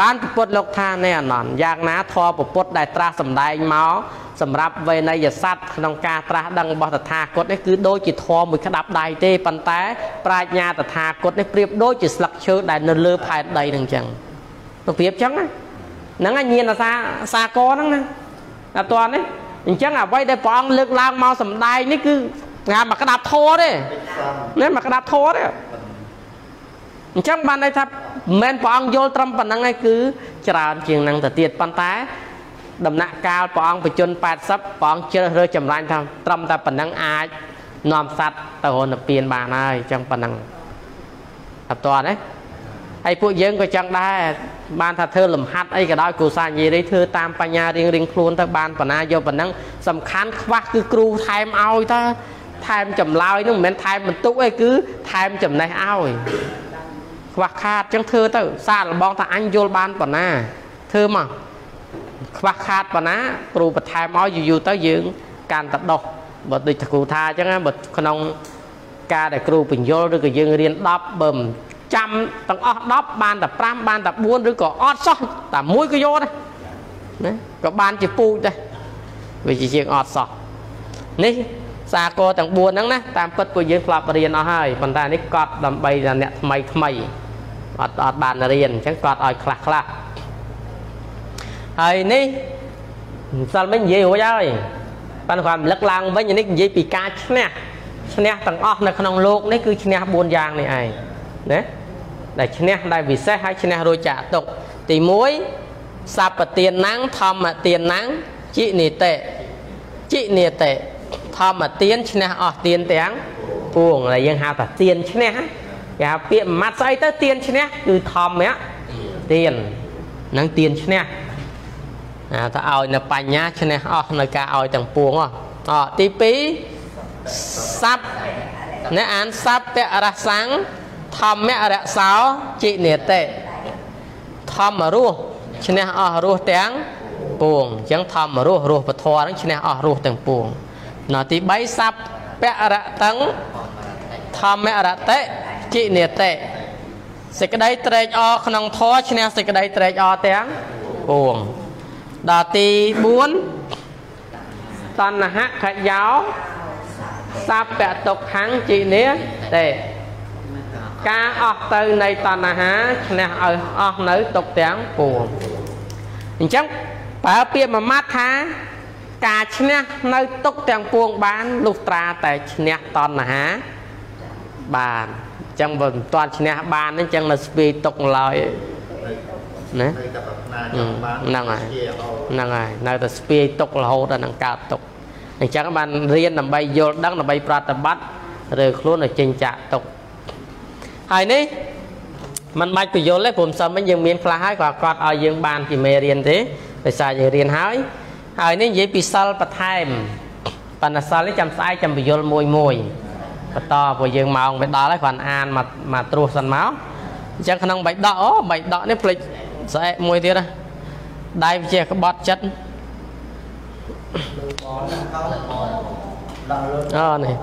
បានពុទ្ធលោកថានៃអនន្តយ៉ាងណាធម៌ពុទ្ធដែលត្រាស់សម្ដែងមក សម្រាប់វេនយស័តក្នុងការត្រាស់ដឹងរបស់តថាគតនេះគឺដូចជាធម៌មួយក្តាប់ដៃទេប៉ុន្តែប្រាជ្ញាតថាគតនេះប្រៀបដូចជាស្លឹកឈើដែលនៅលើផែនដីនឹងអញ្ចឹងទៅប្រៀបអញ្ចឹងហ្នឹងញៀនអាសាសាកហ្នឹងណាអត់ទាន់ទេអញ្ចឹងអ្វីដែលព្រះអង្គលើកឡើងមកសម្ដែងនេះគឺងាមកក្តាប់ធរទេណាមកក្តាប់ធរទេអញ្ចឹងបានន័យថាមិនមែនព្រះអង្គយល់ត្រឹមប៉ុណ្្នឹងឯងគឺច្រើនជាងនឹងទៅទៀតប៉ុន្តែ ដំណាក់កាលព្រះអង្គបជន80ព្រះអង្គជ្រើសរើសចម្រាញ់ថាត្រឹមតែប៉ុណ្្នឹងអាចនាំសัตว์ទៅរនពៀនបានហើយអញ្ចឹងប៉ុណ្្នឹងអត់តទេហើយពួកយើងក៏ចឹងដែរបានថាធ្វើលំហាត់អីក៏ដោយគ្រូសាញីរីធ្វើតាមបញ្ញារៀងរៀងខ្លួនទៅបានបណ្ណាយកប៉ុណ្ណឹងសំខាន់ខ្វះគឺគ្រូថែមឲ្យតើថែមចម្លើយនឹងមិនមែនថែមបន្ទុកអីគឺថែមចំណេះឲ្យខ្វះខាតចឹងធ្វើទៅសាកលបងថាអញយល់បានប៉ុណ្ណាធ្វើមក ខ្វះខាតប៉ុណ្ណាគ្រូបន្ថែមឲ្យយូរយូរទៅយើងកាន់តែដោះបើដូចគ្រូថាអញ្ចឹងបើក្នុងការដែលគ្រូបញ្យលឬក៏យើងរៀន10បើមិនចាំទាំងអស់10បានតែ5បានតែ4ឬក៏អត់សោះតែមួយក៏យកដែរណាក៏បានជាពូជដែរវាជាជាងអត់សោះនេះសាគរទាំង4ហ្នឹងណាតាមពិតពួកយើងធ្លាប់រៀនអស់ហើយប៉ុន្តែនេះកត់ដើម្បីតែអ្នកថ្មីថ្មីអត់អត់បានរៀនអញ្ចឹងគាត់ឲ្យខ្លះខ្លះ ហើយនេះម្សិលមិញនិយាយរួចហើយប៉ុន្តែគាត់រំលឹកឡើងវិញនេះនិយាយពីការឈ្នះឈ្នះទាំងអស់នៅក្នុងโลกនេះគឺឈ្នះ4យ៉ាងនេះឯងណាដែលឈ្នះដែលវិសេសហើយឈ្នះរួចចាក់ទុកទី1សពទានណាំងធម្មទានណាំងជីនិតិជីនិតិធម្មទានឈ្នះអស់ទានទាំងពួងដែលយើងហៅថាទានឈ្នះគេហៅពាក្យម៉ាត់ស្អីទៅទានឈ្នះគឺធម្មៈទាននឹងទានឈ្នះ អាថាឲ្យនៅបញ្ញាឈ្នះអស់នៅការឲ្យទាំងពួងអទី2សັບអ្នកអានសัพពរសាំងធម្មរសោជីនេតិធម្មរស់ឈ្នះអស់រស់ទាំងពួងអញ្ចឹងធម្មរស់រស់ពធហ្នឹងឈ្នះអស់រស់ទាំងពួងនៅទី3សัพពរតឹងធម្មរតិជីនេតិសេចក្តីត្រេកអរក្នុងធម៌ឈ្នះសេចក្តីត្រេកអរទាំងពួង ដល់ទី4តណ្ហខយោសัพពតុខੰជីនេតិការអស់ទៅនៃតណ្ហាឈ្នះឲ្យអស់នៅទុកទាំងពួងអញ្ចឹងបើពាក្យមួយម៉ាត់ថា ការឈ្នះនៅទុកទាំងពួងបានលុះត្រាតែឈ្នះតណ្ហាបានអញ្ចឹងបើមិនទាន់ឈ្នះបានអញ្ចឹងនៅស្ពាយទុកឡើយ ណាហ្នឹងហើយហ្នឹងហើយនៅតែស្ពាយទុករហូតដល់នឹងកើតទុកអញ្ចឹងបានរៀនដើម្បីយល់ដឹងដើម្បីប្រតិបត្តិឬខ្លួនឲ្យចេញចាក់ទុកហើយនេះมันបាច់បញ្យល់ទេព្រមសិនវិញយើងមានខ្លះហើយក៏គាត់ឲ្យយើងបានជាមេរៀនទេដោយសារយើងរៀនហើយហើយនេះនិយាយពីសិលបន្ថែមបណ្ណសិលនេះចាំស្អែកចាំបញ្យល់មួយមួយបន្តព្រោះយើងម៉ោងទៅដល់ហើយគ្រាន់អានមកមកត្រួសសិនមកអញ្ចឹងក្នុងបៃដកអូបៃដកនេះភ្លេច ស្អែកមួយទៀតណាដៃវាជាក្បត់ចិត្តអូនេះ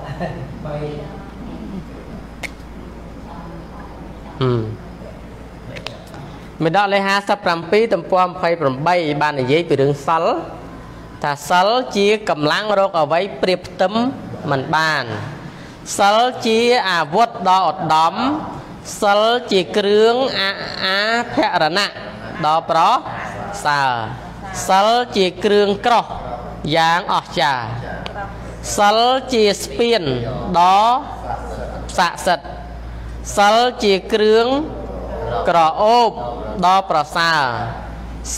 មេដកលេខ57ទំព័រ28បាននិយាយពីរឿងសិលថាសិលជាកម្លាំងរកអ្វីប្រៀបផ្ទឹមមិនបានសិលជាអាវុធដ៏ឧត្តមសិលជាគ្រឿងអាអាភរណៈ ដ៏ប្រសើរសិលជាគ្រឿងក្រោះយ៉ាងអស្ចារ្យសិលជាស្ពានដ៏ស័ក្តិសិទ្ធិសិលជាគ្រឿងក្រអូបដ៏ប្រសើរ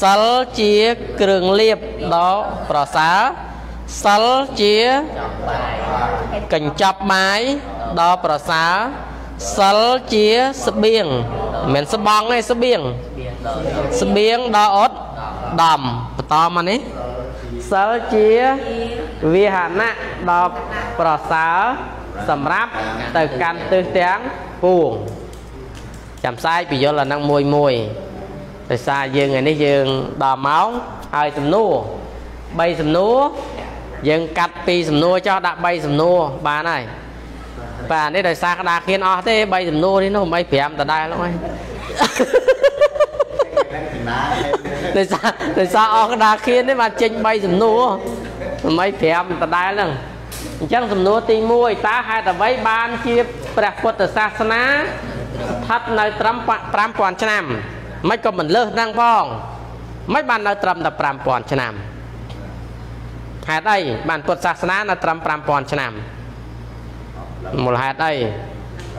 សិលជាគ្រឿងលាបដ៏ប្រសើរសិលជាកញ្ចប់បាយដ៏ប្រសើរសិលជាស្បៀងមិនមែនស្បង់ទេស្បៀង ស្បៀងដ៏អត់ដំបន្តមកនេះសិលជាវិហណៈដ៏ប្រសើរសម្រាប់ទៅកាន់ទិសទាំងពួងចាំផ្សាយពយល់អានឹងមួយមួយដោយសារយើងថ្ងៃនេះយើងដល់ម៉ោងហើយសំណួរ3សំណួរយើងកាត់ពីសំណួរចោះដាក់3សំណួរបានហើយបាទនេះដោយសារក្តារខៀនអស់ទេ3សំណួរនេះនោះមិន5ដដែលហ្នឹងហើយ ដោយសារដោយសារអស់ក្តារខៀននេះបានចេញ3សំណួរមិន5ដដែលហ្នឹងអញ្ចឹងសំណួរទី1តើហេតុអ្វីបានជាព្រះពុទ្ធសាសនាស្ថិតនៅត្រឹម5000ឆ្នាំមិនក៏មិនលើសហ្នឹងផងមិនបាននៅត្រឹមតែ5000ឆ្នាំហេតុអីបានពុទ្ធសាសនានៅត្រឹម5000ឆ្នាំមូលហេតុអី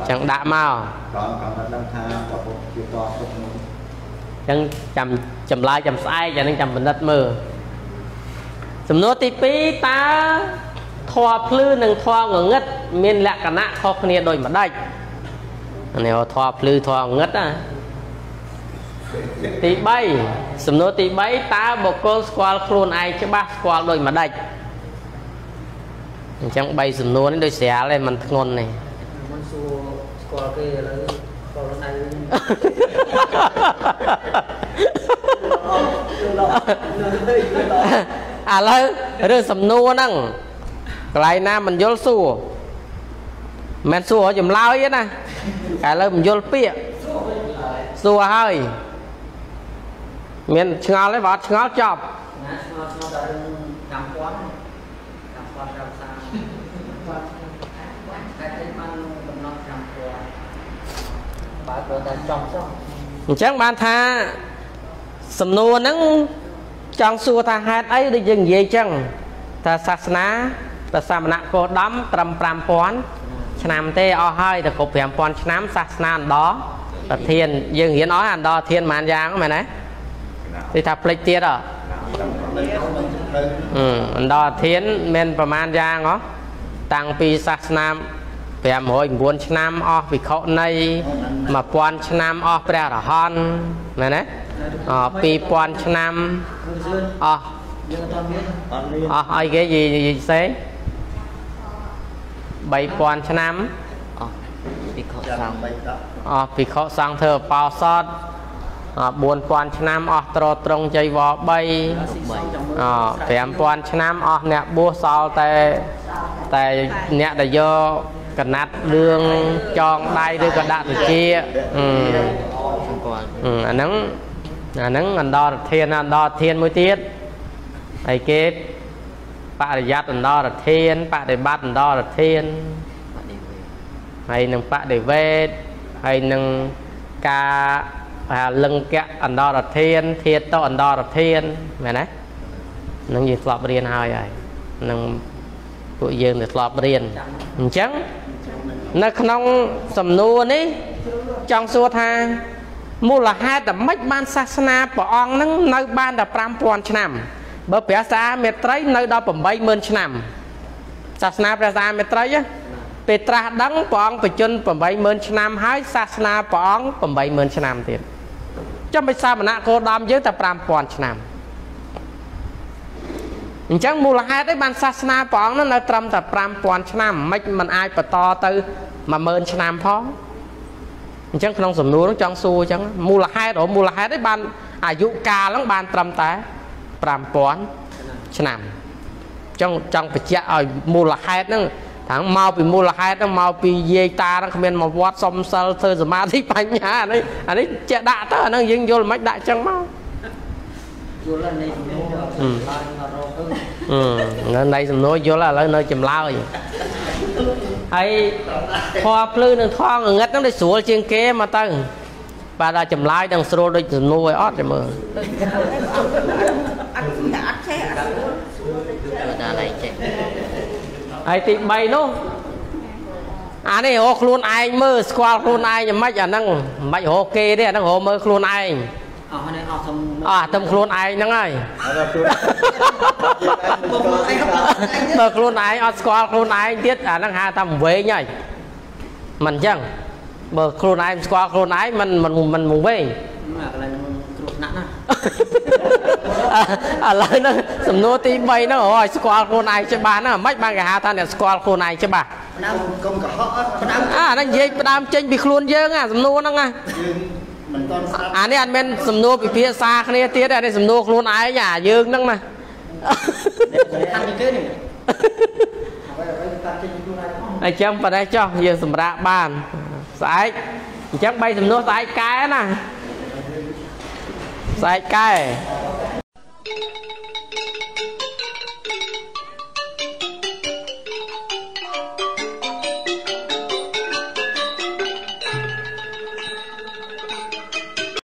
ចឹងដាក់មក còn còn nó đang tha và một chiều to không ចឹងចាំចម្លើយចាំស្អែកអានឹងចាំពិនិត្យមើលសំណួរទី2តើធွာភ្លឺនិងធွာងងឹតមានលក្ខណៈខុសគ្នាដូចម្ដេចនេះធွာភ្លឺធွာងឹតណាទី3សំណួរទី3តើបុគ្គលស្គាល់ខ្លួនឯងច្បាស់ស្គាល់ដូចម្ដេចអញ្ចឹង3សំណួរនេះដូចស្រាលទេមិនធ្ងន់ទេមុនសួរស្គាល់គេឥឡូវស្គាល់ខ្លួនឯងវិញ ឥឡូវរឿងសំណួរហ្នឹងកន្លែងណាមិនយល់សួរមិនមែនសួរឲ្យចម្លើយទេណាតែឥឡូវមិនយល់ពាក្យសួរហើយមានឆ្ងល់ទេបើអត់ឆ្ងល់ចប់ណាស្គាល់ស្គាល់តែរឿងកម្មពន្ធកម្មពន្ធរក្សាតែតែបានកំណត់កម្មពន្ធបើគាត់តែចង់ចង់ អញ្ចឹងបានថាសំណួរហ្នឹងចង់សួរថាហេតុអីដូចយើងនិយាយអញ្ចឹងថាសាសនាព្រះសាមណគោតមត្រឹម5000ឆ្នាំទេអស់ហើយតែគ្រប់5000ឆ្នាំសាសនាអណ្ដោប្រធានយើងរៀនអស់អណ្ដោធានប៉ុន្មានយ៉ាងមែនទេគេថាផ្លេចទៀតហ៎អឺអណ្ដោធានមានប្រមាណយ៉ាងហ៎តាំងពីសាសនា 509ឆ្នាំអស់វិខុនៃ1000ឆ្នាំអស់ព្រះរហន្តមែនទេអ2000ឆ្នាំគឺជឿនអស់យើងអត់មាន còn đi អស់អីគេយីយីសេ3000ឆ្នាំអស់ពីខក chặt សាំ bay đó អស់ភិក្ខុសង្ឃធ្វើបោសតអស់4000ឆ្នាំអស់ត្រត្រង់ចៃវរ3អ5000ឆ្នាំអស់អ្នកបួសសល់តែតែអ្នកដែលយក កណាត់លឿងចងដៃឬក៏ដាក់តិចអឺគាត់អឺអាហ្នឹងអាហ្នឹងអណ្ដោរធានអណ្ដោរធានមួយទៀតហើយគេបរិយ័តអណ្ដោរធានបដិបត្តិអណ្ដោរធានបាត់នេះវិញហើយនឹងបដិវេតហើយនឹងការអាលង្កៈអណ្ដោរធានធាតុអណ្ដោរធានមែនទេនឹងយើងធ្លាប់រៀនហើយហើយនឹង ពួកយើងដែលធ្លាប់រៀនអញ្ចឹងនៅក្នុងសំណួរនេះចង់សួរថាមូលហេតុតែម៉េចបានសាសនាព្រះអង្គហ្នឹងនៅបានតែ5000ឆ្នាំបើព្រះសាមេត្រីនៅដល់80000ឆ្នាំសាសនាព្រះសាមេត្រីណាពេលត្រាស់ដឹងព្រះអង្គបញ្ជន់80000ឆ្នាំហើយសាសនាព្រះអង្គ80000ឆ្នាំទៀតចាំមិនសាមណៈគោតមយើងតែ5000ឆ្នាំ អញ្ចឹងមូលហេតុអីបានសាសនាព្រះអង្គនោះនៅត្រឹមតែ5000ឆ្នាំមិនមិនអាចបន្តទៅ10000ឆ្នាំផងអញ្ចឹងក្នុងសំណួរនោះចង់សួរអញ្ចឹងមូលហេតុអូមូលហេតុអីបានអាយុកាលហ្នឹងបានត្រឹមតែ5000ឆ្នាំចង់ចង់បញ្ជាក់ឲ្យមូលហេតុហ្នឹងថាងមកពីមូលហេតុហ្នឹងមកពីយាយតាហ្នឹងគ្មានមកវត្តសុំសិលធ្វើសមាធិបញ្ញានេះអានេះចេះដាក់ទៅអាហ្នឹងយើងយល់មិនដាក់ចឹងមក យល់ហើយនៃសំណួរឡើយមករកទៅអឺនៅនៃសំណួរយល់ឥឡូវនៅចម្លើយហើយធွာភ្លឺនឹងថងងឹតហ្នឹងដូចស្រួលជាងគេមកទៅបាទដល់ចម្លើយនឹងស្រួលដូចសំណួរឲ្យអត់ទេមើលអត់អត់ចេះអត់ស្រួលដល់ឡៃចេះហើយទី3នោះអានេះរកខ្លួនឯងមើលស្គាល់ខ្លួនឯងយ៉ាងម៉េចអាហ្នឹងមិនបាច់រកគេទេអាហ្នឹងរកមើលខ្លួនឯង អស់នេះអស់សុំអស់តែខ្លួនឯងហ្នឹងហើយហើយដល់ខ្លួនបើខ្លួនឯងអត់ស្គាល់ខ្លួនឯងទៀតអាហ្នឹងហៅថាវែងហើយមិនអញ្ចឹងបើខ្លួនឯងស្គាល់ខ្លួនឯងមិនមិនមិនវែងអាកន្លែងនឹងគ្រោះថ្នាក់ណាឥឡូវហ្នឹងសំណួរទី3ហ្នឹងអូឲ្យស្គាល់ខ្លួនឯងច្បាស់ហ្នឹងមិនបានគេហៅថាអ្នកស្គាល់ខ្លួនឯងច្បាស់ដើមកុំកុំកុំកុហកអត់ផ្ដាំអាហ្នឹងនិយាយផ្ដើមចេញពីខ្លួនយើងអាសំណួរហ្នឹងណាយើងមិនតន់ស្ដាប់ អានេះអត់មែនសំណួរពិភាក្សាគ្នាទៀតទេអានេះសំណួរខ្លួនឯងអាយើងហ្នឹងណាខាងគេនេះអ្វីអ្វីតាមចេញខ្លួនឯងផងអញ្ចឹងប៉ុណ្ណេះចុះយើងសម្រាប់បានស្អែកអញ្ចឹងបីសំណួរស្អែកកែណាស្អែកកែអ